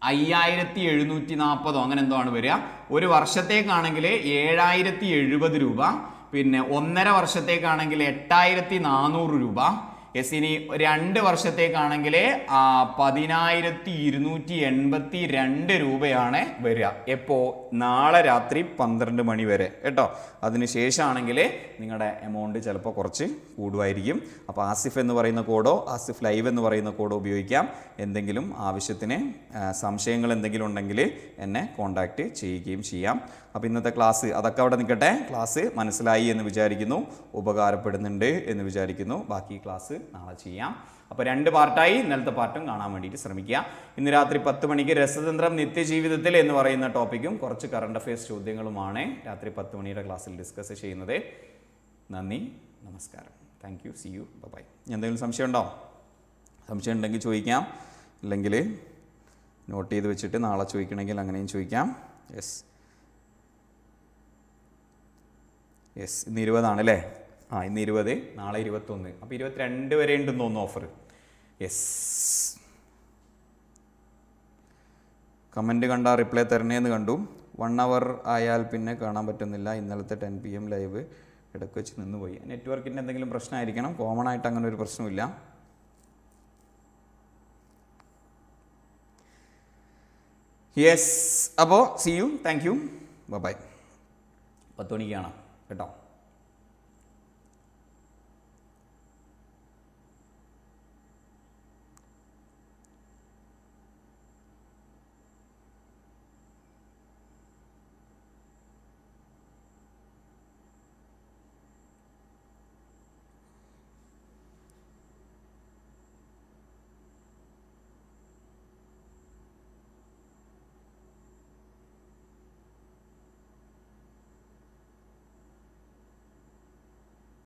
അയ്യായിരത്തി എഴുന്നൂറ്റി നാൽപ്പതോ അങ്ങനെ എന്തോ ആണ് വരിക. ഒരു വർഷത്തേക്കാണെങ്കിൽ ഏഴായിരത്തി എഴുപത് രൂപ. പിന്നെ ഒന്നര വർഷത്തേക്കാണെങ്കിൽ എട്ടായിരത്തി നാനൂറ് രൂപ. എസ് ഇനി രണ്ട് വർഷത്തേക്കാണെങ്കിൽ പതിനായിരത്തി ഇരുന്നൂറ്റി എൺപത്തി രണ്ട് രൂപയാണ് വരിക. എപ്പോൾ നാളെ രാത്രി പന്ത്രണ്ട് മണി വരെ. കേട്ടോ? അതിന് ശേഷമാണെങ്കിൽ നിങ്ങളുടെ എമൗണ്ട് ചിലപ്പോൾ കുറച്ച് കൂടുമായിരിക്കും അപ്പോൾ ആസിഫ് എന്ന് പറയുന്ന കോഡോ ആസിഫ് ലൈവ് എന്ന് പറയുന്ന കോഡോ ഉപയോഗിക്കാം. എന്തെങ്കിലും ആവശ്യത്തിന് സംശയങ്ങൾ എന്തെങ്കിലും ഉണ്ടെങ്കിൽ എന്നെ കോൺടാക്റ്റ് ചെയ്യുകയും ചെയ്യാം. അപ്പോൾ ഇന്നത്തെ ക്ലാസ് അതൊക്കെ അവിടെ നിൽക്കട്ടെ. ക്ലാസ് മനസ്സിലായി എന്ന് വിചാരിക്കുന്നു ഉപകാരപ്പെടുന്നുണ്ട് എന്ന് വിചാരിക്കുന്നു. ബാക്കി ക്ലാസ് നാളെ ചെയ്യാം. അപ്പോൾ രണ്ട് പാർട്ടായി ഇന്നലത്തെ പാർട്ടും കാണാൻ വേണ്ടിയിട്ട് ശ്രമിക്കുക. ഇന്ന് രാത്രി പത്ത് മണിക്ക് രസതന്ത്രം നിത്യജീവിതത്തിൽ എന്ന് പറയുന്ന ടോപ്പിക്കും കുറച്ച് കറണ്ട് അഫയേഴ്സ് ചോദ്യങ്ങളുമാണ് രാത്രി പത്ത് മണിയുടെ ക്ലാസ്സിൽ ഡിസ്കസ് ചെയ്യുന്നത്. നന്ദി നമസ്കാരം. Thank you see you bye എന്തെങ്കിലും സംശയം ഉണ്ടോ? സംശയം ഉണ്ടെങ്കിൽ ചോദിക്കാം. അല്ലെങ്കിൽ നോട്ട് ചെയ്ത് വെച്ചിട്ട് നാളെ ചോദിക്കണമെങ്കിൽ അങ്ങനെയും ചോദിക്കാം. യെസ് യെസ് ഇന്ന് ഇരുപതാണ് അല്ലേ? ആ ഇന്ന് ഇരുപത് നാളെ ഇരുപത്തൊന്ന്. അപ്പോൾ ഇരുപത്തിരണ്ട് വരെ ഉണ്ടെന്ന് തോന്നുന്നു ഓഫർ യെസ് കമന്റ് കണ്ടാൽ റിപ്ലൈ തരണേന്ന് കണ്ടു. വൺ അവർ ആയാൽ പിന്നെ കാണാൻ പറ്റുന്നില്ല. ഇന്നലത്തെ ടെൻ പി എം ലൈവ് ഇടയ്ക്ക് വെച്ച് നിന്ന് പോയി. നെറ്റ്വർക്കിന്റെ എന്തെങ്കിലും പ്രശ്നമായിരിക്കണം കോമൺ ആയിട്ട് അങ്ങനെ ഒരു പ്രശ്നമില്ല. യെസ് അപ്പോൾ see you thank you bye പത്ത് മണിക്ക് കാണാം. കേട്ടോ.